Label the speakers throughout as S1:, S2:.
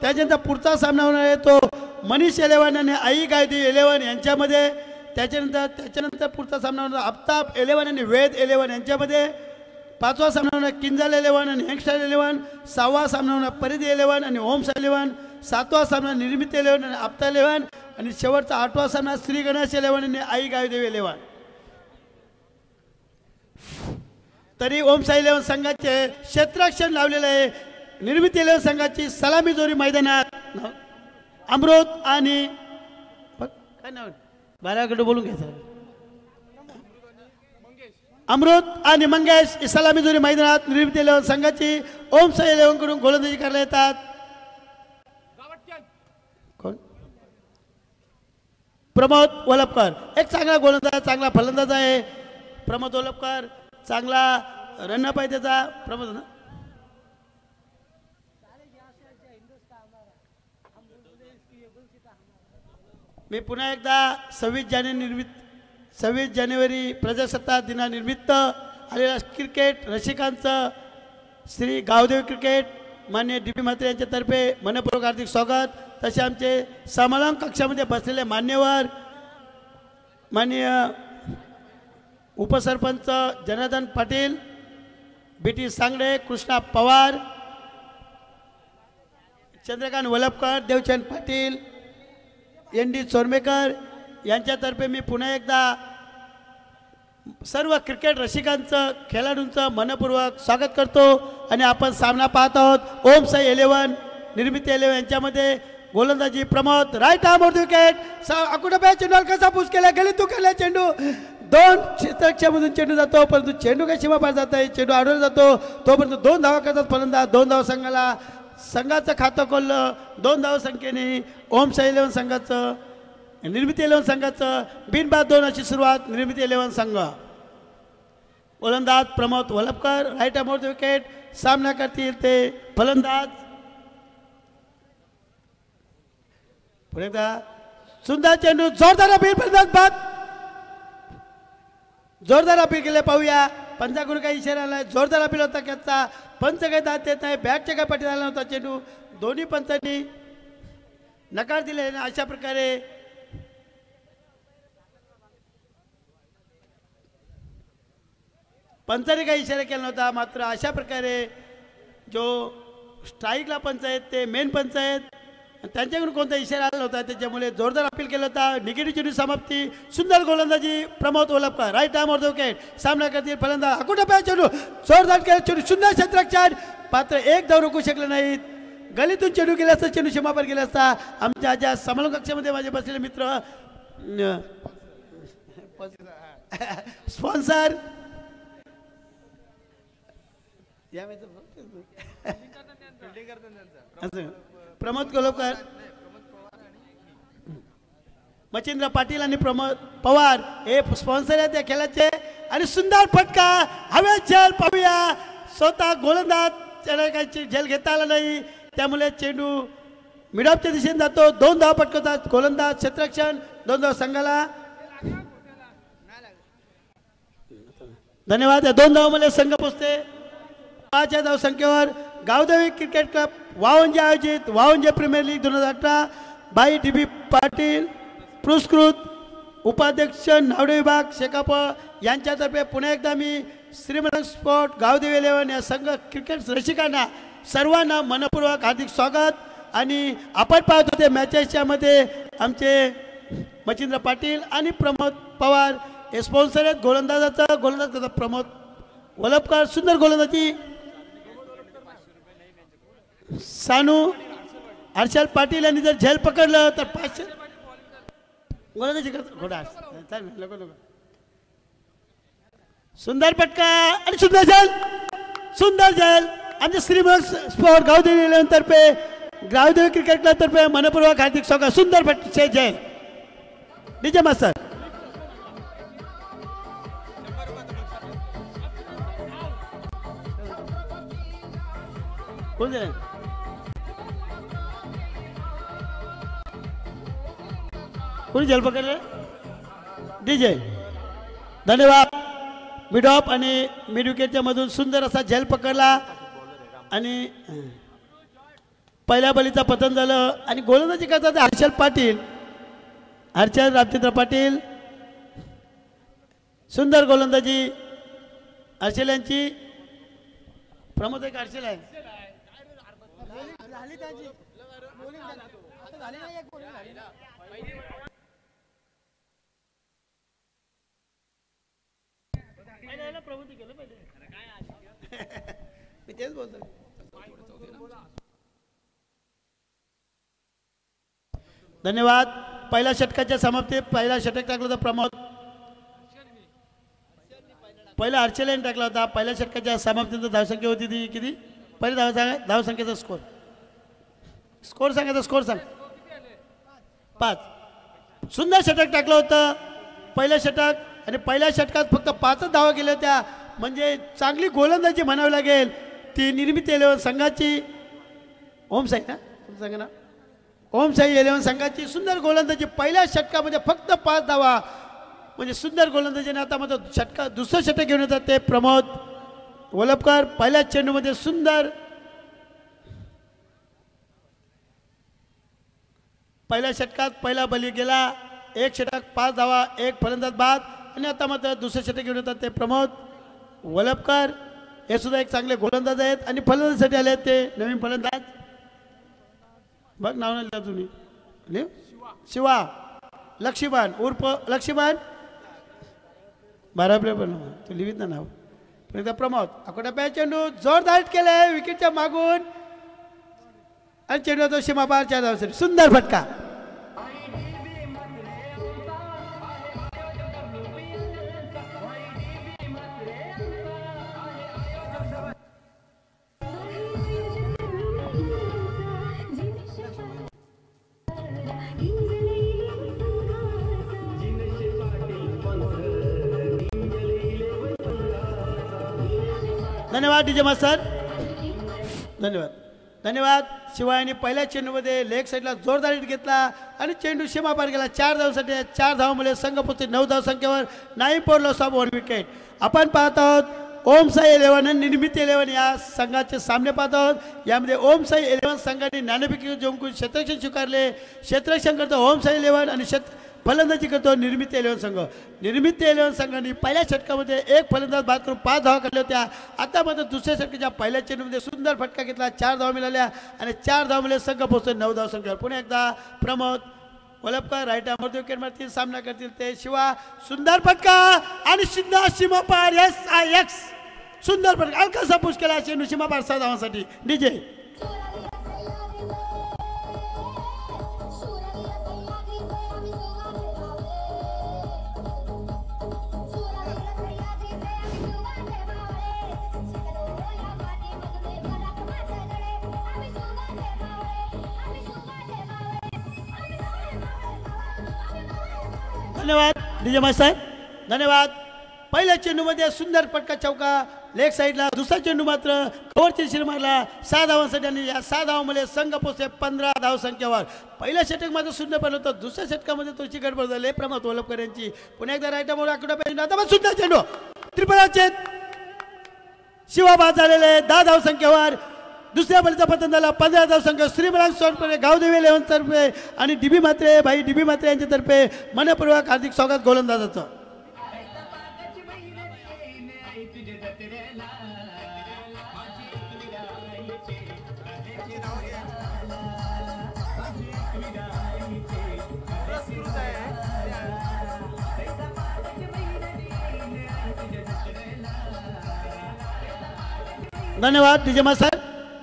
S1: त्याच्यानंतर पुढचा सामना होणार आहे तो मनीष एलेवन आणि आई गायदी एलेवन यांच्यामध्ये. त्याच्यानंतर त्याच्यानंतर पुढचा सामना होणार आफ्ताब एलेवन आणि वेद एलेवन यांच्यामध्ये. पाचवा सामना होणार किंजल एलेवन आणि यंगस्टर एलेवन. सहावा सामना होणार परिधी एलेवन आणि ओम्स एलेवन. सातवा सामना निर्मित एलेवन आणि आफ्ता एलेवन. आणि शेवटचा आठवा सामना श्री गणेश एलेवन आणि आई गायदेवी एलेवन. तरी ओम साई इलेवन संघाचे क्षेत्राक्षण लावलेलं आहे. निर्मिती इलेव्हन संघाची सलामी जोरी मैदानात. अमृत आणि काय नाव? बाराकडे बोलून घ्यायचं अमृत आणि मंगेश सलामी जोरी मैदानात निर्मिती इलेव्हन संघाची ओम साई इलेव्हन गोलंदाजी करायला येतात. कोण? प्रमोद वलपकर. एक चांगला गोलंदाज चांगला फलंदाज आहे. प्रमोद वलपकर चांगला रनअप आहे त्याचा. प्रमोद ना? मी पुन्हा एकदा सव्वीस जानेवारी निर्मित सव्वीस जानेवारी प्रजासत्ताक दिनानिमित्त आलेल्या क्रिकेट रसिकांचं श्री गावदेव क्रिकेट मान्य डी पी म्हात्रे यांच्यातर्फे मनपूर्वक हार्दिक स्वागत. तसे आमचे समालंग कक्षामध्ये बसलेले मान्यवर माननीय उपसरपंच Janardan Patil B T Sangade Krishna Pawar Chandrakant Valapkar Devchand Patil N D Chormekar यांच्यातर्फे मी पुन्हा एकदा सर्व क्रिकेट रसिकांचं खेळाडूंचं मनपूर्वक स्वागत करतो आणि आपण सामना पाहत आहोत. ओम साई इलेव्हन निर्मिती इलेव्हन यांच्यामध्ये गोलंदाजी प्रमोद राईट आर्म विकेट अकुटबे चेंडू कसा पूस केला गेली तू केला चेंडू. दोन क्षेत्रक्षामधून चेंडू जातो परंतु चेंडू काय सीमा पार जात आहे चेंडू आढळून जातो तोपर्यंत दोन धावा करतात फलंदाज दोन धावा संघाला. संघाचं खातं खोललं दोन धाव संख्येने ओम साई संघाचं निर्मिती इलेवन संघाचं बिनबाद दोन अशी सुरुवात निर्मिती इलेवन संघ. गोलंदाज Pramod Valapkar right arm over wicket सामना करतील ते फलंदाज. पुढे एकदा सुंदर चेंडू जोरदार अपील फलंदाज बाद. जोरदार अपील केले पाहूया. पंचाकडून काही इशारा नाही जोरदार अपील होता त्याचा पंच काही दात देत नाही बॅटच्या काय पाठी झाला नव्हता चेंडू? दोन्ही पंचांनी नकार दिले अशा प्रकारे पंचाने काही इशारा केला नव्हता मात्र अशा प्रकारे जो स्ट्राईकला पंच आहेत ते मेन पंच आहेत. त्यांच्याकडून कोणता इशारा आला नव्हता? त्याच्यामुळे जोरदार अपील केलं होता. निगेटिव्ह चेंडू समाप्ती. सुंदर गोलंदाजी Pramod Olapkar. Right arm off wicket सामना करतील फलंदाज अकुटा पाय चेंडू जोरदार केला चेंडू सुंदर क्षेत्रक्षण मात्र एक धाव रोखू शकले नाहीत. गलीतून चेंडू गेला असता चेंडू सीमापार गेला असता आमच्या ज्या समोर कक्षामध्ये माझे बसलेले मित्र स्पॉन्सर. या प्रमोद कोलपकर मच्छिंद्र पाटील आणि प्रमोद पवार हे स्पॉन्सर आहेत त्या खेळाचे. आणि सुंदर फटका हवे झेल पाहूया. स्वतः गोलंदाज झेल घेता आला नाही. त्यामुळे चेंडू मिडॉपच्या दिशेने जातो. दोन धाव पटकवतात गोलंदाज क्षेत्रक्षण दोन धाव संघाला. धन्यवाद. या दोन धावामध्ये संघ पोचते. पाच या धाव संख्येवर गावदेवी क्रिकेट क्लब वावंजे आयोजित वावंजे प्रीमियर लीग दोन हजार अठरा बाई डी बी पाटील पुरस्कृत उपाध्यक्ष नावडे विभाग शेकाप यांच्यातर्फे पुन्हा एकदा मी श्रीमंत स्पोर्ट गावदेवी इलेव्हन या संघ क्रिकेट रसिकांना सर्वांना मनपूर्वक हार्दिक स्वागत. आणि आपण पाहत होते मॅचेसच्यामध्ये आमचे मच्छिंद्र पाटील आणि प्रमोद पवार. हे स्पॉन्सर आहेत गोलंदाजाचा गोलंदाज प्रमोद वलपकर सुंदर गोलंदाजी. सानू हर्षल पाटील यांनी जर झेल पकडलं तर पाचशे करतो सुंदर पटका आणि सुंदर झेल. सुंदर झेल. आमच्या श्रीमंत स्पोर्ट गावदेवी तर्फे गावदेवी क्रिकेट क्लब तर्फे मनपूर्वक हार्दिक स्वागत. सुंदर पट झेल. डीजे मास्तर. कोण कोणी जल पकडलं डीजे धन्यवाद मिडॉप आणि मिड विकेटच्या मधून सुंदर असा झेल पकडला आणि पहिल्या बलीचा पतन झालं आणि गोलंदाजी करतात हर्षल पाटील हर्षल रामचंद्र पाटील सुंदर गोलंदाजी हर्षल यांची प्रमोद एक हर्षल आहे मी तेच बोलतो धन्यवाद. पहिल्या षटकाच्या समाप्तीत पहिला षटक टाकला होता प्रमोद. पहिला अर्चलेन टाकला होता. पहिल्या षटकाच्या समाप्तीनंतर धावसंख्या होती ती किती? पहिली धाव सांगा धावसंख्येचा स्कोर स्कोर सांगायचा स्कोर सांग. पाच. सुंदर षटक टाकलं होतं. पहिलं षटक आणि पहिल्या षटकात फक्त पाचच धावा केल्या होत्या. म्हणजे चांगली गोलंदाजी म्हणावी लागेल. ती निर्मिती इलेव्हन संघाची ओम साई ना? तुमचं सांगा ना? ओम साई इलेव्हन संघाची सुंदर गोलंदाजी. पहिल्या षटकामध्ये फक्त पाच धावा. म्हणजे सुंदर गोलंदाजीने आता माझं षटका दुसरं षटक घेऊन येतात ते प्रमोद वलपकर. पहिल्या चेंडूमध्ये सुंदर. पहिल्या षटकात पहिला बली गेला. एक षटक पाच धावा एक फलंदाज बाद. आणि आता मात्र दुसरं षटक घेऊन येतात ते प्रमोद. वलपकर हे सुद्धा एक चांगले गोलंदाज आहेत आणि फलंदाजसाठी आले आहेत ते. नवीन फलंदाज. बघ नाव नाही लिहा? तुम्ही शिवा. लक्ष्मीबान उर्फ लक्ष्मीबान बारा प्ले पण तू लिहित ना नाव. पण एकदा प्रमोद. अकोटा पॅच चेंडू जोरदार केले विकेटच्या मागून. आणि चेंडू तो सीमापार चार धावसाठी सुंदर फटका. धन्यवाद डीजे मास्तर. धन्यवाद. धन्यवाद. शिवायने पहिल्या चेंडूमध्ये लेग साईडला जोरदार हिट घेतला आणि चेंडू सीमापार गेला. चार धावसाठी चार धावामुळे संघ पोहोचते नऊ धाव संख्येवर नाही पोरलो सब वन विकेट आपण पाहत आहोत ओम साई इलेव्हन आणि निर्मिती इलेव्हन या संघाचे सामने पाहत आहोत. यामध्ये ओम साई इलेव्हन संघाने नाणेफेकी जिंकून क्षेत्रक्षण स्वीकारले. क्षेत्रक्षण करतो ओम साई इलेव्हन आणि क्षेत्र फलंदाजी करतो निर्मिती इलेव्हन संघ. निर्मित इलेव्हन संघाने पहिल्या षटकामध्ये एक फलंदाज बाद करून पाच धावा काढल्या होत्या. आता मात्र दुसऱ्या षटकाच्या पहिल्या चेंडूमध्ये सुंदर फटका घेतला. चार धावा मिळाल्या आणि चार धावामुळे संघ पोहोचतो नऊ धाव संघावर. पुन्हा एकदा प्रमोद वलपकर राईट अमृत विकेट मारतील. सामना करतील ते शिवा. सुंदर फटका आणि शिंदा सीमापार एस आय एक्स सुंदर फटका. अलका सपोज केला. चेंडू सीमापार सहा धावांसाठी. डीजे. धन्यवाद डीजे मास्टर धन्यवाद. पहिल्या चेंडूमध्ये सुंदर पटका चौका लेग साईडला दुसरा चेंडू मात्र कवरचे शिर मारला सहा धावांसाठी आणि या सहा धावामध्ये संघ पोचले पंधरा धाव संख्येवर. पहिल्या षटक मात्र सुंदर पण होतं. दुसऱ्या षटकामध्ये तुळशी गडबड झाली. प्रमात वल्लभकर यांची पुन्हा एकदा राईटामोर आकडा पाहिजे आता पण सुंदर चेंडू. त्रिपुराचे शिवाबाद झालेले दहा धाव संख्येवर. दुसऱ्या बळीचा पतन झाला. पंधरा हजार संख्या श्रीमराज सोनपणे गावदेवी इलेव्हन तर्फे आणि डीबी मात्रे भाई डीबी मात्रे यांच्यातर्फे मनपूर्वक हार्दिक स्वागत गोलंदाजाचं. धन्यवाद डीजे मासा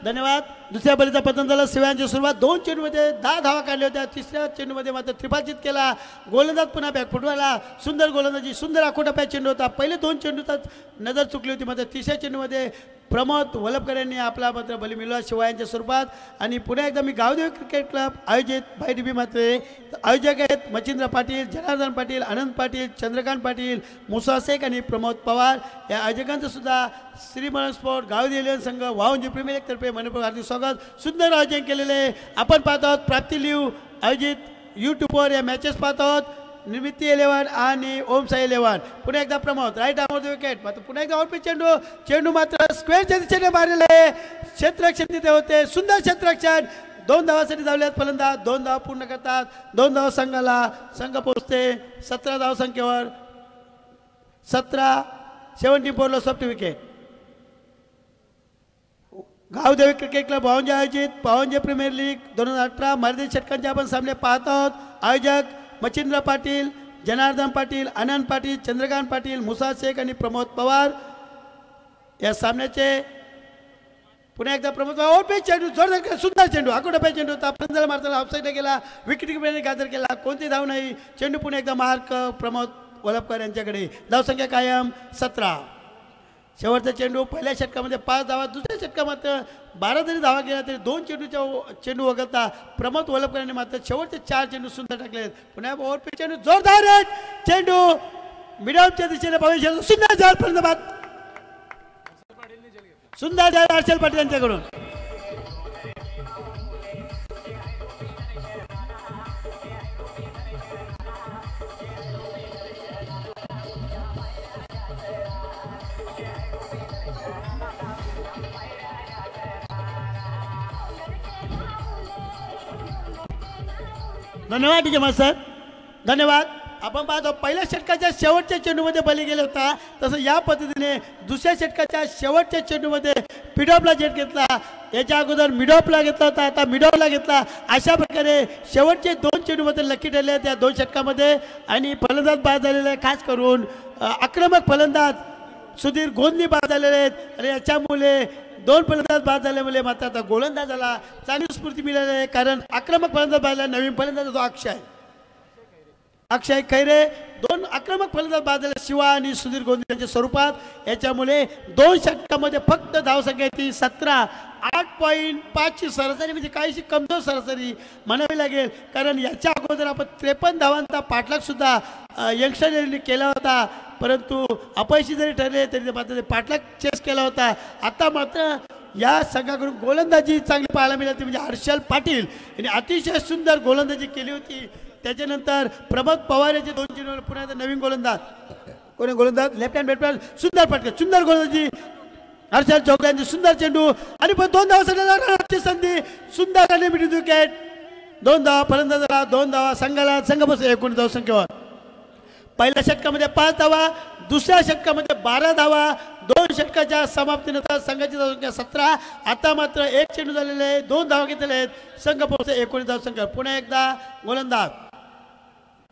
S1: धन्यवाद. दुसऱ्या बलीचा पतन झाला. शिव्यांची सुरुवात दोन चेंडूमध्ये दहा धावा काढल्या होत्या. तिसऱ्या चेंडूमध्ये मात्र त्रिपाचित केला. गोलंदाज पुन्हा बॅक फुटवायला सुंदर गोलंदाजी सुंदर आखोटा चेंडू होता. पहिले दोन चेंडूतच नजर चुकली होती. मात्र तिसऱ्या चेंडूमध्ये प्रमोद वलपकर यांनी आपला पत्र बली मिळवा शिवायांच्या स्वरूपात. आणि पुन्हा एकदा मी गावदेव क्रिकेट क्लब आयोजित भाई डी बी मात्रे. आयोजक आहेत मच्छिंद्र पाटील जनार्दन पाटील आनंद पाटील चंद्रकांत पाटील मुसा शेख आणि प्रमोद पवार. या आयोजकांचं सुद्धा श्रीमरण स्पोर्ट गावदेव इलेव्हन संघ वाहूनजी प्रीमियर तर्फे मनपूर हार्दिक स्वागत. सुंदर आयोजन केलेले आपण पाहत आहोत प्राप्ती लिव आयोजित यूट्यूबवर या मॅचेस पाहत आहोत. निमित्ती इलेव्हन आणि ओम साई इलेव्हन पुन्हा एकदा प्रमोद राईट आमोर विकेट मात्र पुन्हा एकदा ऑलपी चेंडू. चेंडू मात्र स्क्वेअरच्या दिशेने मारलेले क्षेत्ररक्षण तिथे होते. सुंदर क्षेत्ररक्षण. दोन धावासाठी धावल्यात फलंदाज दोन धाव पूर्ण करतात. दोन धाव संघाला. संघ पोचते सतरा धाव संख्येवर. सतरा सेवन्टी फोरला soft wicket Gavdevi cricket club Bhavanje आयोजित. भावंजे प्रीमियर लीग दोन हजार अठरा. मर्यादित षटकांचे आपण सामने पाहत आहोत. आयोजक मच्छिंद्र पाटील जनार्दन पाटील आनंद पाटील चंद्रकांत पाटील मुसा शेख आणि प्रमोद पवार या सामन्याचे पुन्हा एकदा प्रमोद पवार ओपे चेंडू जोरदार सुंदर चेंडू अकोटा चेंडू होता. मारताना ऑफसाईडला गेला विकेट किपरने गाजर केला. कोणती धाव नाही. चेंडू पुन्हा एकदा मार्क प्रमोद वलपकर यांच्याकडे. धावसंख्या कायम सतरा. शेवटचा चेंडू पहिल्या षटकामध्ये पाच धावा दुसऱ्या षटकामध्ये बारा जरी धावा गेला तरी दोन चेंडूच्या चेंडू वगळता प्रमोद वल्लभकरांनी मात्र शेवटचे चार चेंडू सुंदर टाकले आहेत. पुन्हा ओव्हरपी चेंडू जोरदार आहेत. चेंडू मिडॉमच्या दिशेने भविष्यात सुंदर जाल पर्यंत बाद सुंदर जाल हर्षल पाटील यांच्याकडून धन्यवाद डी मास्तर धन्यवाद. आपण पाहतो पहिल्या षटकाच्या शेवटच्या चेंडूमध्ये बली गेला होता. तसं या पद्धतीने दुसऱ्या षटकाच्या शेवटच्या चेंडूमध्ये पिडॉपला झेट घेतला. याच्या अगोदर मिडॉपला घेतला होता आता मिडॉपला घेतला. अशा प्रकारे शेवटचे दोन चेंडूमध्ये लकी ठरले आहेत या दोन षटकामध्ये. आणि फलंदाज बाद झालेले आहे खास करून आक्रमक फलंदाज सुधीर गोंदली बाद झालेले आहेत. आणि याच्यामुळे दोन फलंदाज बाद झाल्यामुळे मात्र आता गोलंदाजाला चांगली स्फूर्ती मिळाली आहे कारण आक्रमक फलंदाज बाजला नवीन फलंदाज तो अक्षय. अक्षय खैरे दोन आक्रमक फलंदाज बाद झाले शिवा आणि सुधीर गोंदे यांच्या स्वरूपात. याच्यामुळे दोन षटकामध्ये फक्त धावसंख्या ती सतरा. आठ पॉईंट पाचची सरासरी म्हणजे काहीशी कमजोर सरासरी म्हणावी लागेल. कारण याच्या अगोदर आपण त्रेपन्न धावांचा पाठलागसुद्धा यंगस्टरने केला होता. परंतु अपयशी जरी ठरले तरी ते मात्र पाठलाग चेस केला होता. आता मात्र या संघाकडून गोलंदाजी चांगली पाहायला मिळाली म्हणजे हर्षल पाटील यांनी अतिशय सुंदर गोलंदाजी केली होती. त्याच्यानंतर प्रभात पवार याचे दोन चेंडूवर पुन्हा नवीन गोलंदाज. कोणी गोलंदाज? लेफ्ट हँड बॅटमॅन सुंदर पटकन सुंदर गोलंदाजी हर्षल चौकांचे सुंदर चेंडू. आणि पण दोन धावासाठी संधी. सुंदर आणि मिडी विकेट दोन धावा फलंदाजाला दोन धावा संघाला संघ बस एकूण धाव संख्येवर. पहिल्या षटकामध्ये पाच धावा दुसऱ्या षटकामध्ये बारा धावा. दोन षटकाच्या समाप्तीनंतर संघाची धावसंख्या सतरा. आता मात्र एक चेंडू झालेले आहे. दोन धावा घेतलेले आहेत. संघ पोहोचले एकोणीस धावसंख्या पुन्हा एकदा गोलंदाज.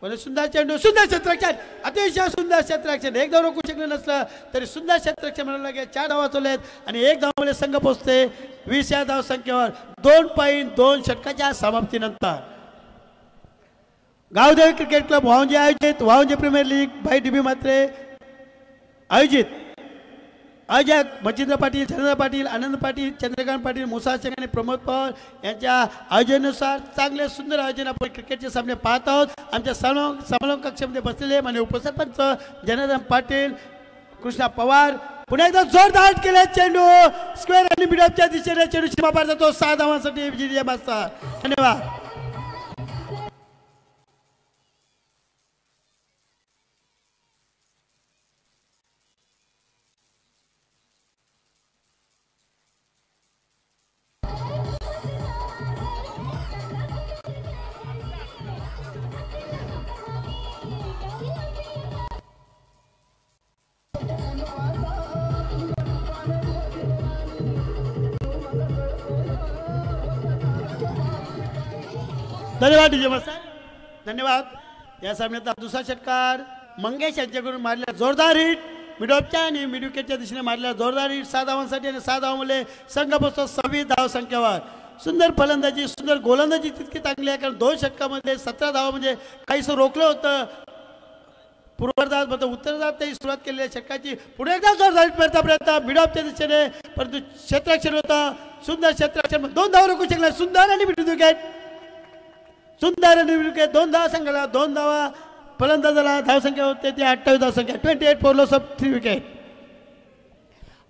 S1: पण सुंदर चेंडू सुंदर क्षेत्रक्षण अतिशय सुंदर क्षेत्रक्षण एक धाव रोखू शकलं नसलं तरी सुंदर क्षेत्रक्षण म्हणायला लागेल. चार धावा चोरलेत आणि एक धावामध्ये संघ पोचते वीस या धाव संख्येवर दोन पॉईंट दोन षटकाच्या समाप्तीनंतर. गावदेवी क्रिकेट क्लब वाहुंजे आयोजित वाहुंजे प्रीमियर लीग भाई डी बी मात्रे आयोजित. अजय मच्छिंद्र पाटील चंद्र पाटील आनंद पाटील चंद्रकांत पाटील मुसा शेख आणि प्रमोद पवार यांच्या आयोजनानुसार चांगले सुंदर आयोजन आपण क्रिकेटचे सामने पाहत आहोत. आमच्या समलोन समलोन कक्षामध्ये बसलेले मान्य उपसरपंच जनार्दन पाटील कृष्णा पवार पुन्हा एकदा जोरदार केले चेंडू. स्क्वेअर आणि मिडअपच्या दिशेने चेंडू सीमा पार जातो सहा धावांसाठी विजय मास्तर. धन्यवाद. धन्यवाद डीजे मस्तान धन्यवाद. या सामन्याचा दुसरा षटकार मंगेश यांच्याकडून मारल्या जोरदार हिट मिडॉपच्या आणि मिडविकेटच्या दिशेने मारल्या जोरदार हिट सहा धावांसाठी आणि सहा धावामुळे संघ बसतो सव्वीस धाव संख्येवर. सुंदर फलंदाजी सुंदर गोलंदाजी तितकी चांगली आहे कारण दोन षटकामध्ये सतरा धावा म्हणजे काहीसं रोखलं होतं. पूर्वार्धात म्हणजे उत्तरार्धात त्यांनी सुरुवात केलेली आहे. षटकाची पुढे एकदा जोरदार प्रयत्न. प्रयत्न मिडॉपच्या दिशेने परंतु क्षेत्ररक्षण होतं. सुंदर क्षेत्राक्षर दोन धावा रोखू शकला. सुंदर आणि मिडू विकेट सुंदर आणि दोन धावा संघाला दोन धावा फलंदाजाला धावसंख्या होते ती अठ्ठावीस धावसंख्या twenty eight four loss of three wicket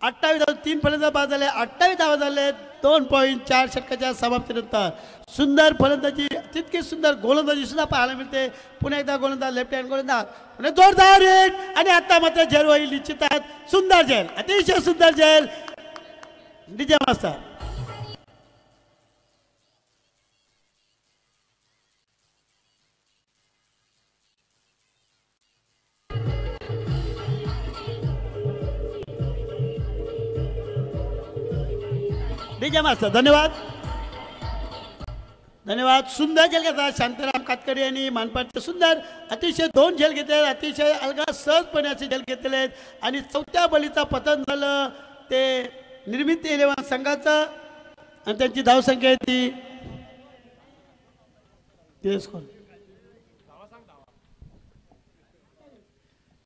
S1: अठ्ठावीस धाव तीन फलंदाज बाद झाले. अठ्ठावीस धावा झाले दोन पॉईंट चार षटकाच्या समाप्तीनंतर. सुंदर फलंदाजी तितकी सुंदर गोलंदाजी सुद्धा पाहायला मिळते. पुन्हा एकदा गोलंदाज लेफ्ट हँड गोलंदाज. पुन्हा जोरदार रेट आणि आता मात्र झेल वाईल निश्चित आहेत. सुंदर झेल अतिशय सुंदर झेल डीजे मास्तर. डीजे मास्तर धन्यवाद. धन्यवाद. सुंदर झेल घेतात शांताराम कातकरी यांनी. मानपाटचे सुंदर. अतिशय दोन झेल घेतले. आहेत अतिशय अलगा सहजपणे असे झेल घेतलेले आहेत. आणि चौथ्या बलीचा पतन झालं. ते निर्मिती इलेवन संघाचं. आणि त्यांची धावसंख्या आहे ती. तेच कोण?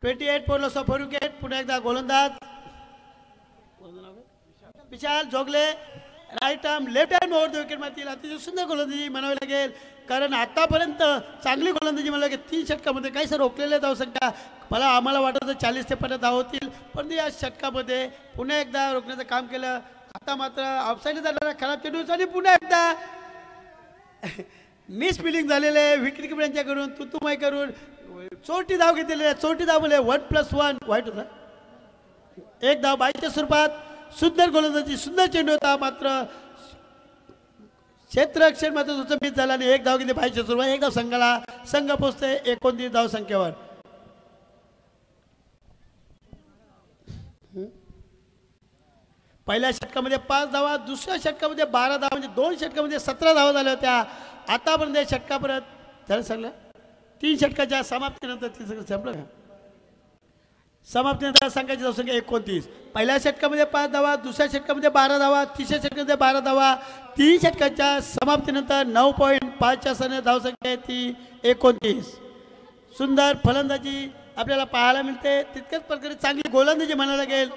S1: ट्वेंटी एट पोरलो सफर विकेट पुन्हा एकदा गोलंदाज. Vishal Jogle. Right arm left hand over the wicket मारतील अतिशय सुंदर गोलंदाजी म्हणावी लागेल कारण आत्तापर्यंत चांगली गोलंदाजी मला लागेल तीन षटकामध्ये काही सर रोखलेले धावसंख्या मला आम्हाला वाटत चाळीस ते पन्नास धाव होतील पण या षटकामध्ये पुन्हा एकदा रोखण्याचं काम केलं. आता मात्र ऑफसाईड झालेला खराब चेंडू आणि पुन्हा एकदा मिस फिलिंग झालेले विकेट किपर यांच्याकडून तुतुमाई करून चोटी धाव घेतलेली आहे. चोटी धाव बोलले वन प्लस वन वाईट होता. एक धाव बाईच्या स्वरूपात. सुंदर गोलंदाजी सुंदर चेंडू होता मात्र. क्षेत्ररक्षण मात्र तुझं मिस झाला आणि एक धाव गेली पाहिजे सुरुवात. एक धाव संघाला संघ पोचते एकोणतीस धाव संख्येवर. पहिल्या षटकामध्ये पाच धावा दुसऱ्या षटकामध्ये बारा धावा म्हणजे दोन षटकामध्ये सतरा धावा झाल्या होत्या. आतापर्यंत या षटकापर्यंत झालं सांगलं तीन षटकाच्या समाप्तीनंतर ती सगळं संपलं. का समाप्तीनंतर संघाची धावसंख्या एकोणतीस. पहिल्या षटकामध्ये पाच धावा दुसऱ्या षटकामध्ये बारा धावा तिसऱ्या षटकामध्ये बारा धावा. तीन षटकाच्या समाप्तीनंतर नऊ पॉईंट पाचच्या सने धावसंख्या आहे ती एकोणतीस. सुंदर फलंदाजी आपल्याला पाहायला मिळते. तितक्याच प्रकारे चांगली गोलंदाजी म्हणायला लागेल.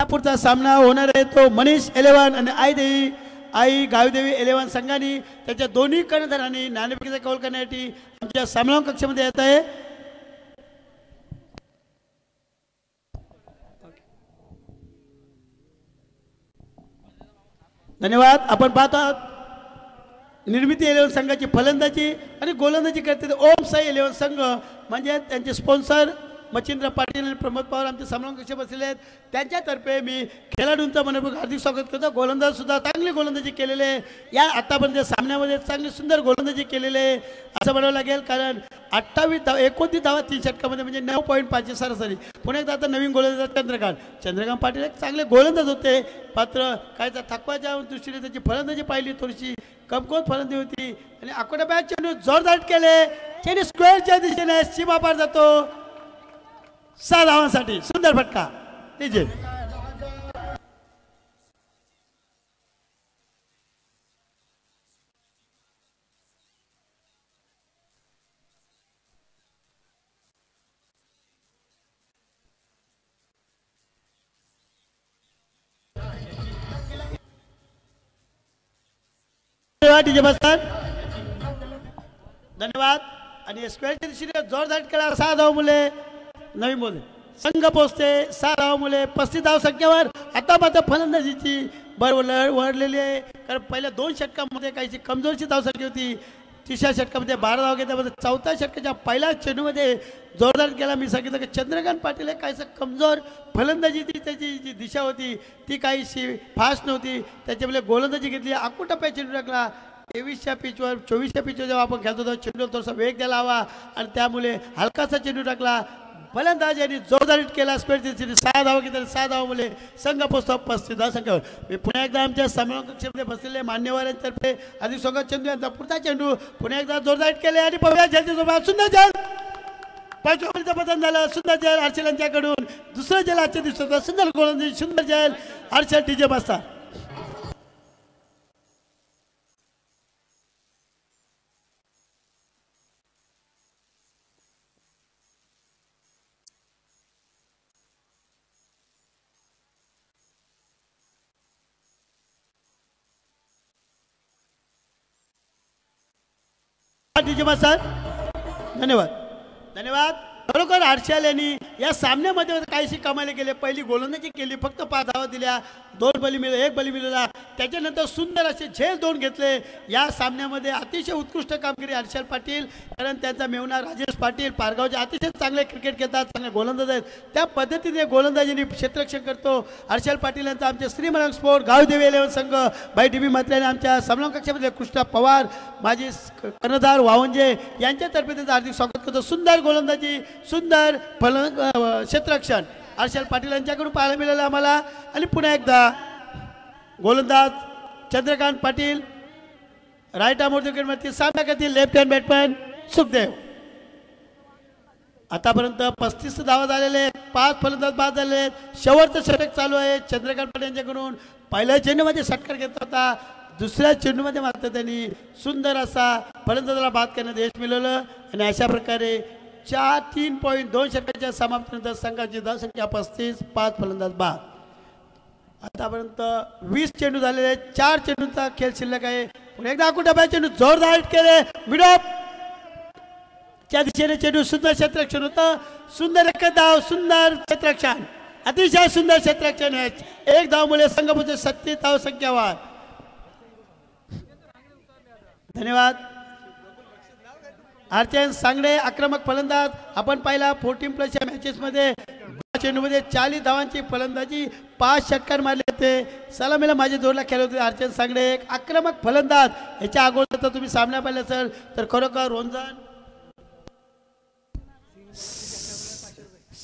S1: पुढचा सामना होणार आहे तो मनीष एलेवन आणि आई देवी आई गावदेवी एलेव्हन संघाने. त्याच्या दोन्ही कर्णधारांनी नाणेफेकीचा कौल करण्यासाठी आमच्या सामना कक्षामध्ये येत आहे. धन्यवाद. आपण पाहतो आहोत. निर्मिती इलेव्हन संघाची फलंदाजी आणि गोलंदाजी करते ओम साई इलेव्हन संघ. म्हणजे त्यांचे स्पॉन्सर मच्छिंद्र पाटील आणि प्रमोद पवार आमचे सामना कसे बसलेले आहेत? त्यांच्यातर्फे मी खेळाडूंचं मनपूर्वक हार्दिक स्वागत करतो. गोलंदाज सुद्धा चांगली गोलंदाजी केलेले आहे. या आतापर्यंत सामन्यामध्ये चांगली सुंदर गोलंदाजी केलेले आहे असं म्हणावं लागेल. कारण अठ्ठावीस धाव एकोणतीस धावा तीन षटकामध्ये म्हणजे नऊ पॉईंट पाचशे सरासरी. पुन्हा एकदा आता नवीन गोलंदाज चंद्रकांत. चंद्रकांत पाटील एक चांगले गोलंदाज होते. मात्र कायचा थकवाच्या दृष्टीने त्याची फलंदाजी पाहिली थोडीशी. कमकोत फलंदी होती. आणि अकोटा बॅच चेंडू जोरदार केले. चेंडू स्क्वेअरच्या दिशेने सीमा पार जातो. सहा धावांसाठी सुंदर फटका. जे धन्यवाद धन्यवाद. आणि स्क्वेअरच्या दिशेने जोरदार केला सहा धाव मुले नवीन मुले संघ पोचते सहा मुले पस्तीस धाव संख्येवर. आता मात्र फलंदाजीची बरोबर वळलेली आहे. कारण पहिल्या दोन षटकामध्ये काहीशी कमजोरची धावसंख्या होती. तिसऱ्या षटकामध्ये बारा धाव घेतल्यामध्ये चौथ्या षटकाच्या पहिल्या चेंडूमध्ये जोरदार केला. मी सांगितलं की चंद्रकांत पाटील हे काहीसं कमजोर फलंदाजी ती त्याची जी दिशा होती ती काहीशी फास्ट नव्हती. त्याच्यामुळे गोलंदाजी घेतली. अकुटप्प्या चेंडू टाकला. तेवीसच्या पिचवर चोवीसच्या पिचवर जेव्हा आपण खेळतो तेव्हा चेंडू थोडासा वेग द्यायला हवा. आणि त्यामुळे हलकासा चेंडू टाकला. फलंदाज यांनी जोरदार हिट केला स्क्वेअर सहा धावा घेतले सहा धावा मुले संघ पोचतो पस्तीस धाव संख्येवर मी पुन्हा एकदा आमच्यासमोर कक्षेमध्ये बसलेले मान्यवरांतर्फे अधिक सोबत चेंडू यांचा पुढचा चेंडू. पुन्हा एकदा जोरदार हिट केले आणि बघूया झेलच्या सोबत सुंदर झेल पंचवलीचं पतन झालं. सुंदर जल हर्षल यांच्याकडून दुसरं जल आजच्या दिवसात सुंदर गोलंदाजी सुंदर जल. हर्षल टीजे बसता धन्यवाद. धन्यवाद. खरोखर हर्षाल यांनी या सामन्यामध्ये काहीशी कमाले गेले पहिली गोलंदाजी केली फक्त पाच धावा दिल्या दोन बली मिळ एक बली मिळाला. त्याच्यानंतर सुंदर असे झेल दोन घेतले. या सामन्यामध्ये अतिशय उत्कृष्ट कामगिरी हर्षल पाटील कारण त्यांचा मेवना राजेश पाटील पारगावचे अतिशय चांगले क्रिकेट खेळतात चांगले गोलंदाज आहेत. त्या पद्धतीने गोलंदाजीने क्षेत्ररक्षण करतो. हर्षल पाटील यांचा आमचे श्रीमरंग स्पोर्ट गावदेवी इलेव्हन संघ बाई डी बी मात्र्याने आमच्या समलम कक्षामध्ये कृष्णा पवार माजी कर्णधार वावंजे यांच्यातर्फे त्यांचं हार्दिक स्वागत करतो. सुंदर गोलंदाजी सुंदर फलंग क्षेत्ररक्षण. हर्षल पाटील यांच्याकडून पाहायला मिळालं आम्हाला. आणि पुन्हा एकदा गोलंदाज चंद्रकांत पाटील राईट आर्म विकेटवरती सामना करतील लेफ्ट हँड बॅटमॅन सुखदेव. आतापर्यंत पस्तीस धावा झालेले आहेत. पाच फलंदाज बाद झालेले आहेत. शेवटचं षटक चालू आहे. चंद्रकांत पाटील यांच्याकडून पहिल्या चेंडूमध्ये षटकार घेतला होता. दुसऱ्या चेंडूमध्ये मात्र त्यांनी सुंदर असा फलंदाजाला बाद करण्यात यश मिळवलं आणि अशा प्रकारे चार तीन पॉईंट दोन षटकाच्या समाप्तीनंतर संघाची धावसंख्या पस्तीस पाच फलंदाज बाद. आतापर्यंत वीस चेंडू झालेले आहेत. चार चेंडूचा खेळ शिल्लक आहे. पुन्हा एकदा आखून डब्या चेंडू जोरदार हिट केले. मिडॉप च्या दिशेने चेंडू सुंदर क्षेत्ररक्षण होतं. सुंदर एक धाव सुंदर क्षेत्ररक्षण. अतिशय सुंदर क्षेत्ररक्षण आहे. एक धाव मुळे संघपूरचे सत्तीस धाव संख्या वाढ. धन्यवाद. आर्चन सांगडे आक्रमक फलंदाज. आपण पाहिला फोर्टीन प्लसच्या मॅचेसमध्ये चेंडूमध्ये चाळीस धावांची फलंदाजी. पाच षटकार मारले होते. सलामीला माझे जोरला खेळले होते अर्चन सांगडे. एक आक्रमक फलंदाज. याच्या अगोदर तर तुम्ही सामना पाहिला असेल तर खरोखर रोंजन.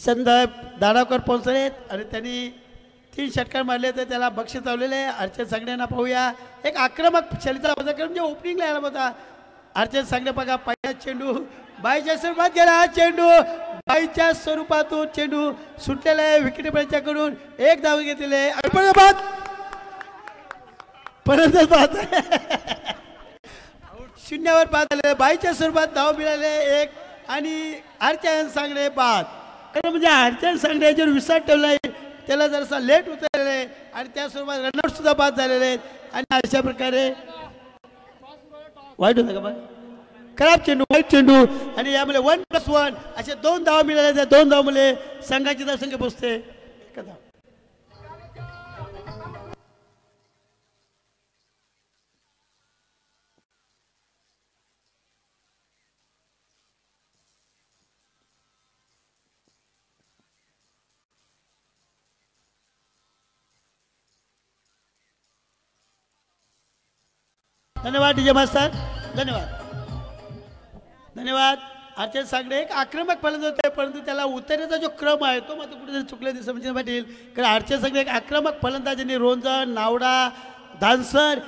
S1: संदर्भ दाडावकर पोहोचलेत. आणि त्यांनी तीन षटकार मारले तर त्याला बक्षीस लावलेले आहे. अर्चन सांगण्याना पाहूया. एक आक्रमक शलिता होता कारण म्हणजे ओपनिंगला आला होता. अर्चन सांगणे बघा पहिला चेंडू बाईच्या स्वरूपात गेला हा चेंडू. बाईच्या स्वरूपातून चेंडू सुटलेला आहे विकेटकडून एक धाव घेतलेले आहे. परत पाहत शून्यावर पाहत आले बाईच्या स्वरूपात धाव मिळाले एक आणि अर्चन सांगणे बाद. म्हणजे अर्चन सांगणे जर विसर ठेवला आहे त्याला जरासा लेट उतरलेला आहे. आणि त्या स्वरूपात रनआउट सुद्धा बाद झालेले आहेत. आणि अशा प्रकारे वाईट होतं का बा खराब चेंडू वाईट चेंडू. आणि यामुळे वन प्लस वन असे दोन धाव मिळाले त्या दोन धावमुळे संघाची धावसंख्या पोचते एका धाव. धन्यवाद डीजे मास्तर. धन्यवाद. धन्यवाद. अर्चन सागडे एक आक्रमक फलंदाज होते परंतु त्याला उतरेचा जो क्रम आहे तो मात्र कुठेतरी चुकले दिसत म्हणजे पाटील कारण अर्चन सगळे एक आक्रमक फलंदाजांनी रोंजण नावडा धानसर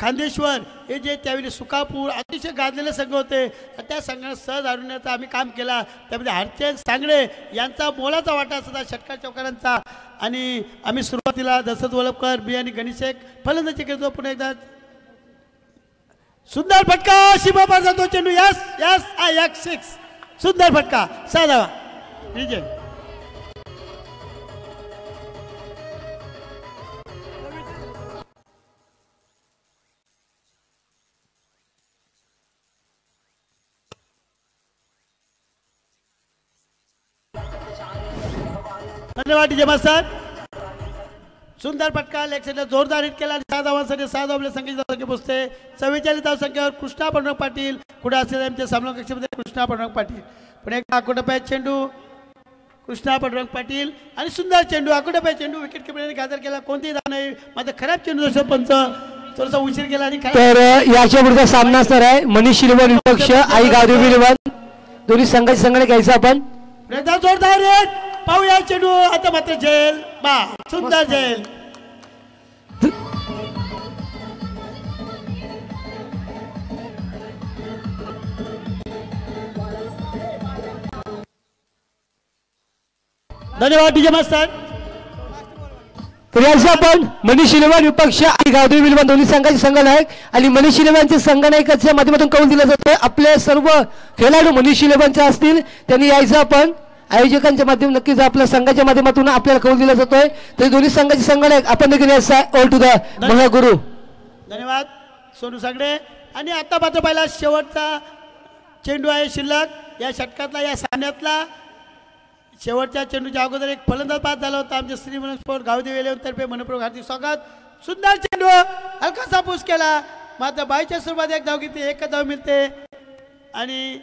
S1: खांदेश्वर हे जे त्यावेळी सुकापूर अतिशय गाजलेले संघ होते. त्या संघाला सहज हरवण्याचं आम्ही काम केला. त्यामध्ये हरचंद सांगडे यांचा मोलाचा वाटा असता षटकार चौकारांचा. आणि आम्ही सुरुवातीला दशरथ वलपकर बी आणि गणेशेक फलंदाजी करतो पुन्हा एकदा सुंदर फटका सीमा पार जातो चेंडू yes yes I yes six सुंदर फटका सहा धावा विजय धन्यवाद डीजे मास्तर सुंदर फटका लेक्सने जोरदार हिट केला. आणि सहा धावांसाठी सहा धावले संख्येची संख्या पोचते चव्वेचाळीस धाव संख्येवर कृष्णा पांडुरंग पाटील. पुढे असलेल्या आमच्या सामना कक्षामध्ये कृष्णा पांडुरंग पाटील. पुणे एक अकोटप्या चेंडू. कृष्णा पांडुरंग पाटील आणि सुंदर चेंडू. अकोटप्या चेंडू. विकेट किपरने गाजर केला. कोणतीही धाव नाही. मात्र खराब चेंडू जसं पंच थोडासा उशीर केला आणि
S2: तर याच्या पुढचा सामना असणार आहे. मनीष शिलवन विपक्ष आई गावदेवी विलवन दोन्ही संघाचे संघाने घ्यायचा आपण.
S1: जोरदार रेट पाहूया चेंडू. आता मात्र जेल. बा सुंदर जेल. धन्यवाद डीजे मास्तर.
S2: तर आपण मनीष शिलवान विपक्ष आणि गावदेवी विलवन दोन्ही संघाचे संघनायक आणि मनीष शिलवानचे संघनायकाच्या माध्यमातून कौल दिला जातोय. आपले सर्व खेळाडू मनीष शिलवानचे असतील. त्यांनी यायचं आपण आयोजकांच्या माध्यम नक्कीच आपल्या संघाच्या माध्यमातून आपल्याला कौल दिला जातोय. तर दोन्ही संघाचे संघनायक आपण देखील ऑल टू द महा गुरु.
S1: धन्यवाद सोनू सागडे. आणि आता मात्र पहिला शेवटचा चेंडू आहे शिल्लक. या षटकातला या सामन्यातला. शेवटच्या चेंडूच्या अगोदर एक फलंदाज बाद झाला होता आमच्या श्री मनस्पोर गावदेवी एलेवनतर्फे मनपूर्वक हार्दिक स्वागत. सुंदर चेंडू हलकासा पूस केला. मात्र बाईच्या सुरुवात एक धाव घेते एकच धाव मिळते. आणि